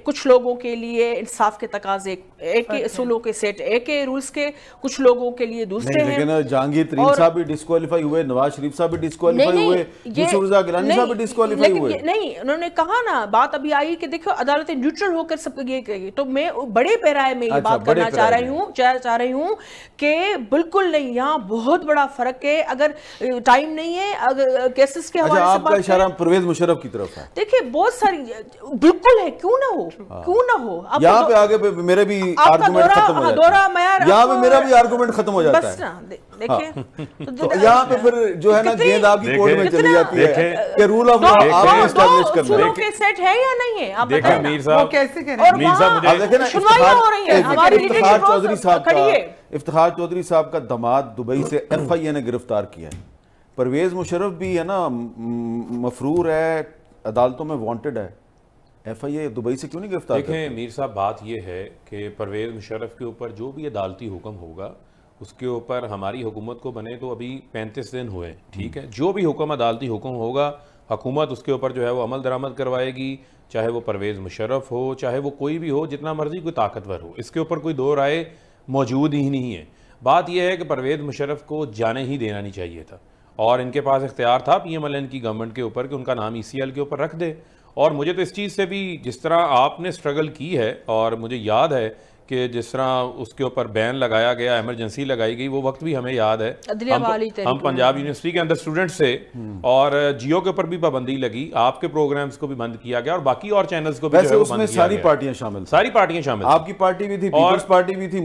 کچھ لوگوں کے لیے انصاف کے تقاضے ایک اصولوں کے سیٹ ایک رولز کے کچھ لوگوں کے لیے دوسرے ہیں لیکن جہانگیر ترین صاحب بھی ڈسکوالیفائی ہوئے نواز شریف صاحب بھی ڈسکوالیفائی ہوئے یوسف رضا گلانی صاحب بھی ڈسکوالیفائی ہوئے۔ نہیں انہوں نے کہا نا بات ابھی آئی کہ دیکھو عدالت نیوٹرل ہو کر سب یہ کہی۔ تو میں بڑے پیرائے میں یہ بات کرنا چاہ رہی ہوں چاہ رہی ہوں کہ بالکل نہیں یہاں بہت بڑا فرق ہے۔ اگر ٹائم نہیں ہے اگر کیسز کے حوالے سے آپ کا اشارہ پرویز مشرف کی طرف ہے۔ دیکھیں بہت ساری بالکل ہے کیوں نہ ہو؟ کیوں نہ ہو؟ یہاں پہ آگے میرے بھی آرگومنٹ ختم ہو جاتا ہے۔ یہاں پہ میرا بھی آرگومنٹ ختم ہو جاتا ہے۔ یہاں پہ پھر جو ہے نا گیند آپ کی کورٹ میں چلی جاتی ہے۔ کہ رول آف لا آپ نے اسٹیبلش کرنا ہے۔ کے سیٹ ہے یا نہیں ہے؟ آپ دیکھیں میر صاحب۔ وہ کیسے کہہ رہے ہیں میر صاحب آپ دیکھیں نا افتخار چودھری صاحب کا افتخار چودھری صاحب کا دماد دبئی سے ایف آئی اے نے گرفتار کیا ہے۔ پرویز مشرف بھی ہے نا مفرور ہے عدالتوں میں وانٹڈ ہے۔ ایف آئی اے دبئی سے کیوں نہیں گرفتار دیکھیں میر صاحب بات یہ ہے کہ پرویز مشرف کے اوپر جو بھی عدالتی حکم ہوگا اس کے اوپر ہماری حکومت کو بنے تو ابھی پینتیس دن ہوئے ٹھیک ہے؟ جو بھی حکم عدالتی حکم ہوگا حکومت اس کے اوپر جو ہے وہ عمل درآمد کروائے گی چاہے وہ پرویز مشرف ہو چاہے وہ کوئی بھی ہو جتنا مرضی کوئی طاقتور ہو۔ اس کے اوپر کوئی دو رائے موجود ہی نہیں ہے بات یہ ہے کہ پرویز مشرف کو جانے ہی دینا نہیں چاہیے تھا۔ اور ان کے پاس اختیار تھا پی ایم ایل این کی گورنمنٹ کے اوپر کہ ان کا نام ای سی ایل کے اوپر رکھ دے۔ اور مجھے تو اس چیز سے بھی جس طرح آپ نے سٹرگل کی ہے اور مجھے یاد ہے کہ جس طرح اس کے اوپر بین لگایا گیا ایمرجنسی لگائی گئی وہ وقت بھی ہمیں یاد ہے۔ ہم پنجاب یونیورسٹی کے اندر سٹوڈنٹ سے اور جیو کے اوپر بھی پابندی لگی آپ کے پروگرامز کو بھی بند کیا گیا اور باقی اور چینلز کو بھی بند کیا گیا۔ ساری پارٹیاں شامل ساری پارٹیاں شامل آپ کی پارٹی بھی تھی پیپلز پارٹی بھی تھی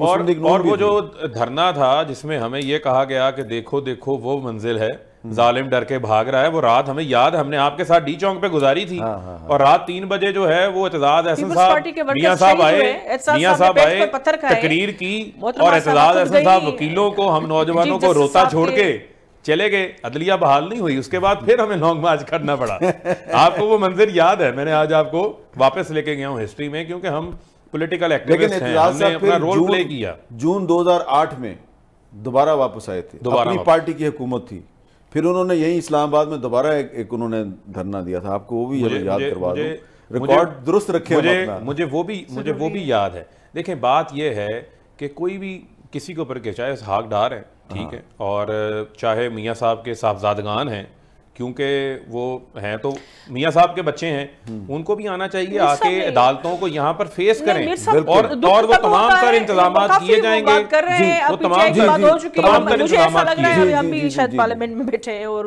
اور وہ جو دھرنا تھا جس میں ہمیں یہ کہا گیا کہ دیکھو دیکھو وہ منزل ہے۔ ظالم ڈر کے بھاگ رہا ہے وہ رات ہمیں یاد ہم نے آپ کے ساتھ ڈی چونک پہ گزاری تھی ہاں، ہاں، ہاں۔ اور رات تین بجے جو ہے وہ اعتزاز احسن صاحب میاں صاحب آئے میاں صاحب آئے تقریر کی اور اعتزاز احسن صاحب وکیلوں کو ہم نوجوانوں کو روتا چھوڑ کے چلے گئے عدلیہ بحال نہیں ہوئی اس کے بعد پھر ہمیں لانگ مارچ کرنا پڑا۔ <laughs> آپ کو وہ منظر یاد ہے میں نے آج آپ کو واپس لے کے گیا ہوں ہسٹری میں کیونکہ ہم پولیٹیکل ایکٹیوسٹ ہیں ہم نے اپنا رول پلے کیا۔ جون دوزار آٹھ میں دوبارہ واپس آئے تھے۔ اپنی پارٹی کی حکومت تھی۔ پھر انہوں نے یہی اسلام آباد میں دوبارہ ایک انہوں نے دھرنا دیا تھا۔ آپ کو وہ بھی یاد کروا دوں۔ ریکارڈ درست رکھے مجھے وہ بھی مجھے وہ بھی یاد ہے۔ دیکھیں بات یہ ہے کہ کوئی بھی کسی کے اوپر کہ چاہے ہاک ڈار ہے ٹھیک ہے اور چاہے میاں صاحب کے صاحبزادگان ہیں کیونکہ وہ ہیں تو میاں صاحب کے بچے ہیں ان کو بھی آنا چاہیے آ کے عدالتوں کو یہاں پر فیس کریں۔ اور وہ تمام تر انتظامات کیے جائیں گے۔ جی، وہ تمام تر انتظامات کیے جائیں گے۔ ہم بھی شاید پارلیمنٹ میں بیٹھے ہیں اور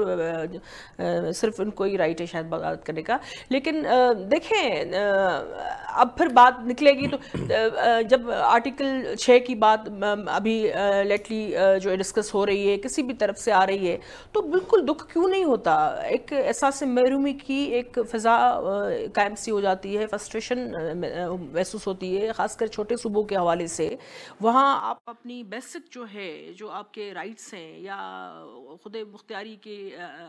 صرف ان کو ہی رائٹ ہے شاید بات کرنے کا۔ لیکن دیکھیں اب پھر بات نکلے گی تو جب آرٹیکل چھ کی بات ابھی لیٹلی جو ڈسکس ہو رہی ہے کسی بھی طرف سے آ رہی ہے تو بالکل دکھ کیوں نہیں ہوتا؟ ایک احساس محرومی کی ایک فضا قائم سی ہو جاتی ہے فرسٹریشن محسوس ہوتی ہے، خاص کر چھوٹے صوبوں کے حوالے سے۔ وہاں آپ اپنی بیسک جو ہے، جو آپ کے رائٹس ہیں، یا خود مختاری کے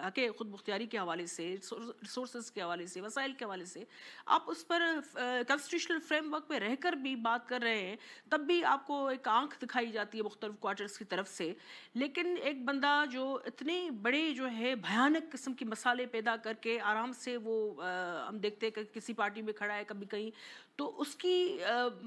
حق خود مختاری کے حوالے سے ریسورسز کے حوالے سے، وسائل کے حوالے سے، آپ اس پر کنسٹیٹیوشنل فریم ورک پہ رہ کر بھی بات کر رہے ہیں، تب بھی آپ کو ایک آنکھ دکھائی جاتی ہے مختلف کوارٹرز کی طرف سے۔ لیکن ایک بندہ جو اتنے بڑے جو ہے، بھیانک قسم کی مسالے پیدا کر کے آرام سے وہ ہم دیکھتے ہیں کہ کسی پارٹی میں کھڑا ہے کبھی کہیں۔ تو اس کی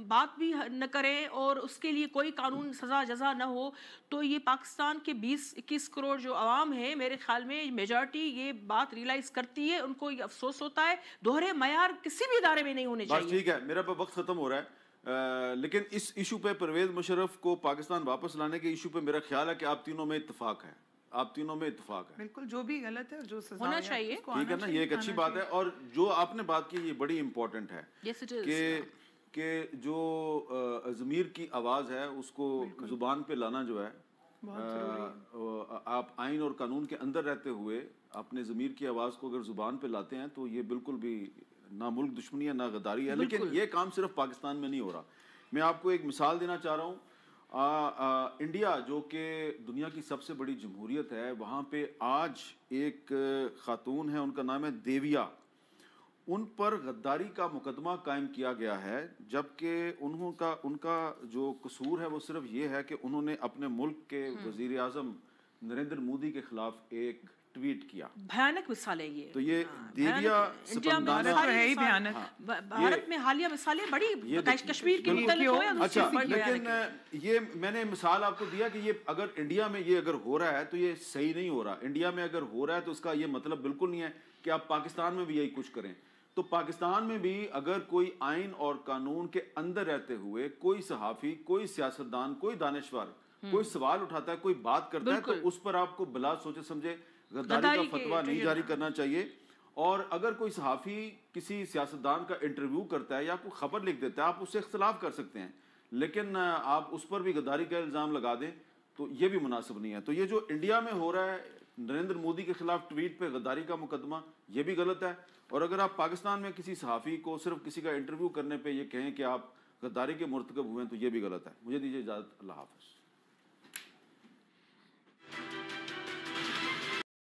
بات بھی نہ کرے اور اس کے لیے کوئی قانون سزا جزا نہ ہو۔ تو یہ پاکستان کے بیس اکیس کروڑ جو عوام ہے میرے خیال میں میجارٹی یہ بات ریلائز کرتی ہے ان کو یہ افسوس ہوتا ہے۔ دوہرے معیار کسی بھی ادارے میں نہیں ہونے چاہیے۔ ٹھیک ہے میرا وقت ختم ہو رہا ہے۔ لیکن اس ایشو پہ پرویز مشرف کو پاکستان واپس لانے کے ایشو پہ میرا خیال ہے کہ آپ تینوں میں اتفاق ہے۔ آپ تینوں میں اتفاق ہے۔ بالکل جو بھی غلط ہے جو سزا ہونا چاہیے۔ ٹھیک ہے نا یہ ایک اچھی بات ہے۔ اور جو آپ نے بات کی یہ بڑی امپورٹنٹ ہے کہ کہ جو ضمیر کی آواز ہے اس کو زبان پہ لانا جو ہے آپ آئین اور قانون کے اندر رہتے ہوئے اپنے ضمیر کی آواز کو اگر زبان پہ لاتے ہیں تو یہ بالکل بھی نہ ملک دشمنی ہے نہ غداری ہے۔ لیکن یہ کام صرف پاکستان میں نہیں ہو رہا۔ میں آپ کو ایک مثال دینا چاہ رہا ہوں۔ انڈیا جو کہ دنیا کی سب سے بڑی جمہوریت ہے وہاں پہ آج ایک خاتون ہے ان کا نام ہے دیویا۔ ان پر غداری کا مقدمہ قائم کیا گیا ہے جبکہ انہوں کا ان کا جو قصور ہے وہ صرف یہ ہے کہ انہوں نے اپنے ملک کے وزیر اعظم نریندر مودی کے خلاف ایک ٹویٹ کیا۔ بھیانک مثالیں یہ۔ تو یہ دیویا سپندانا ہے۔ ہی بھیانک بھارت میں حالیہ مثالیں بڑی کشمیر کے متعلق ہوئے اچھا لیکن یہ میں نے مثال آپ کو دیا کہ یہ اگر انڈیا میں یہ اگر ہو رہا ہے تو یہ صحیح نہیں ہو رہا۔ انڈیا میں اگر ہو رہا ہے تو اس کا یہ مطلب بالکل نہیں ہے کہ آپ پاکستان میں بھی یہی کچھ کریں۔ تو پاکستان میں بھی اگر کوئی آئین اور قانون کے اندر رہتے ہوئے کوئی صحافی کوئی سیاستدان کوئی دانشور کوئی سوال اٹھاتا ہے کوئی بات کرتا ہے تو اس پر آپ کو بلا سوچے سمجھے غداری کا فتویٰ نہیں جاری کرنا چاہیے اور اگر کوئی صحافی کسی سیاستدان کا انٹرویو کرتا ہے یا کوئی خبر لکھ دیتا ہے آپ اس سے اختلاف کر سکتے ہیں۔ لیکن آپ اس پر بھی غداری کا الزام لگا دیں تو یہ بھی مناسب نہیں ہے۔ تو یہ جو انڈیا میں ہو رہا ہے نریندر مودی کے خلاف ٹویٹ پہ غداری کا مقدمہ یہ بھی غلط ہے۔ اور اگر آپ پاکستان میں کسی صحافی کو صرف کسی کا انٹرویو کرنے پہ یہ کہیں کہ آپ غداری کے مرتکب ہوئے ہیں تو یہ بھی غلط ہے۔ مجھے دیجیے اجازت۔ اللہ حافظ۔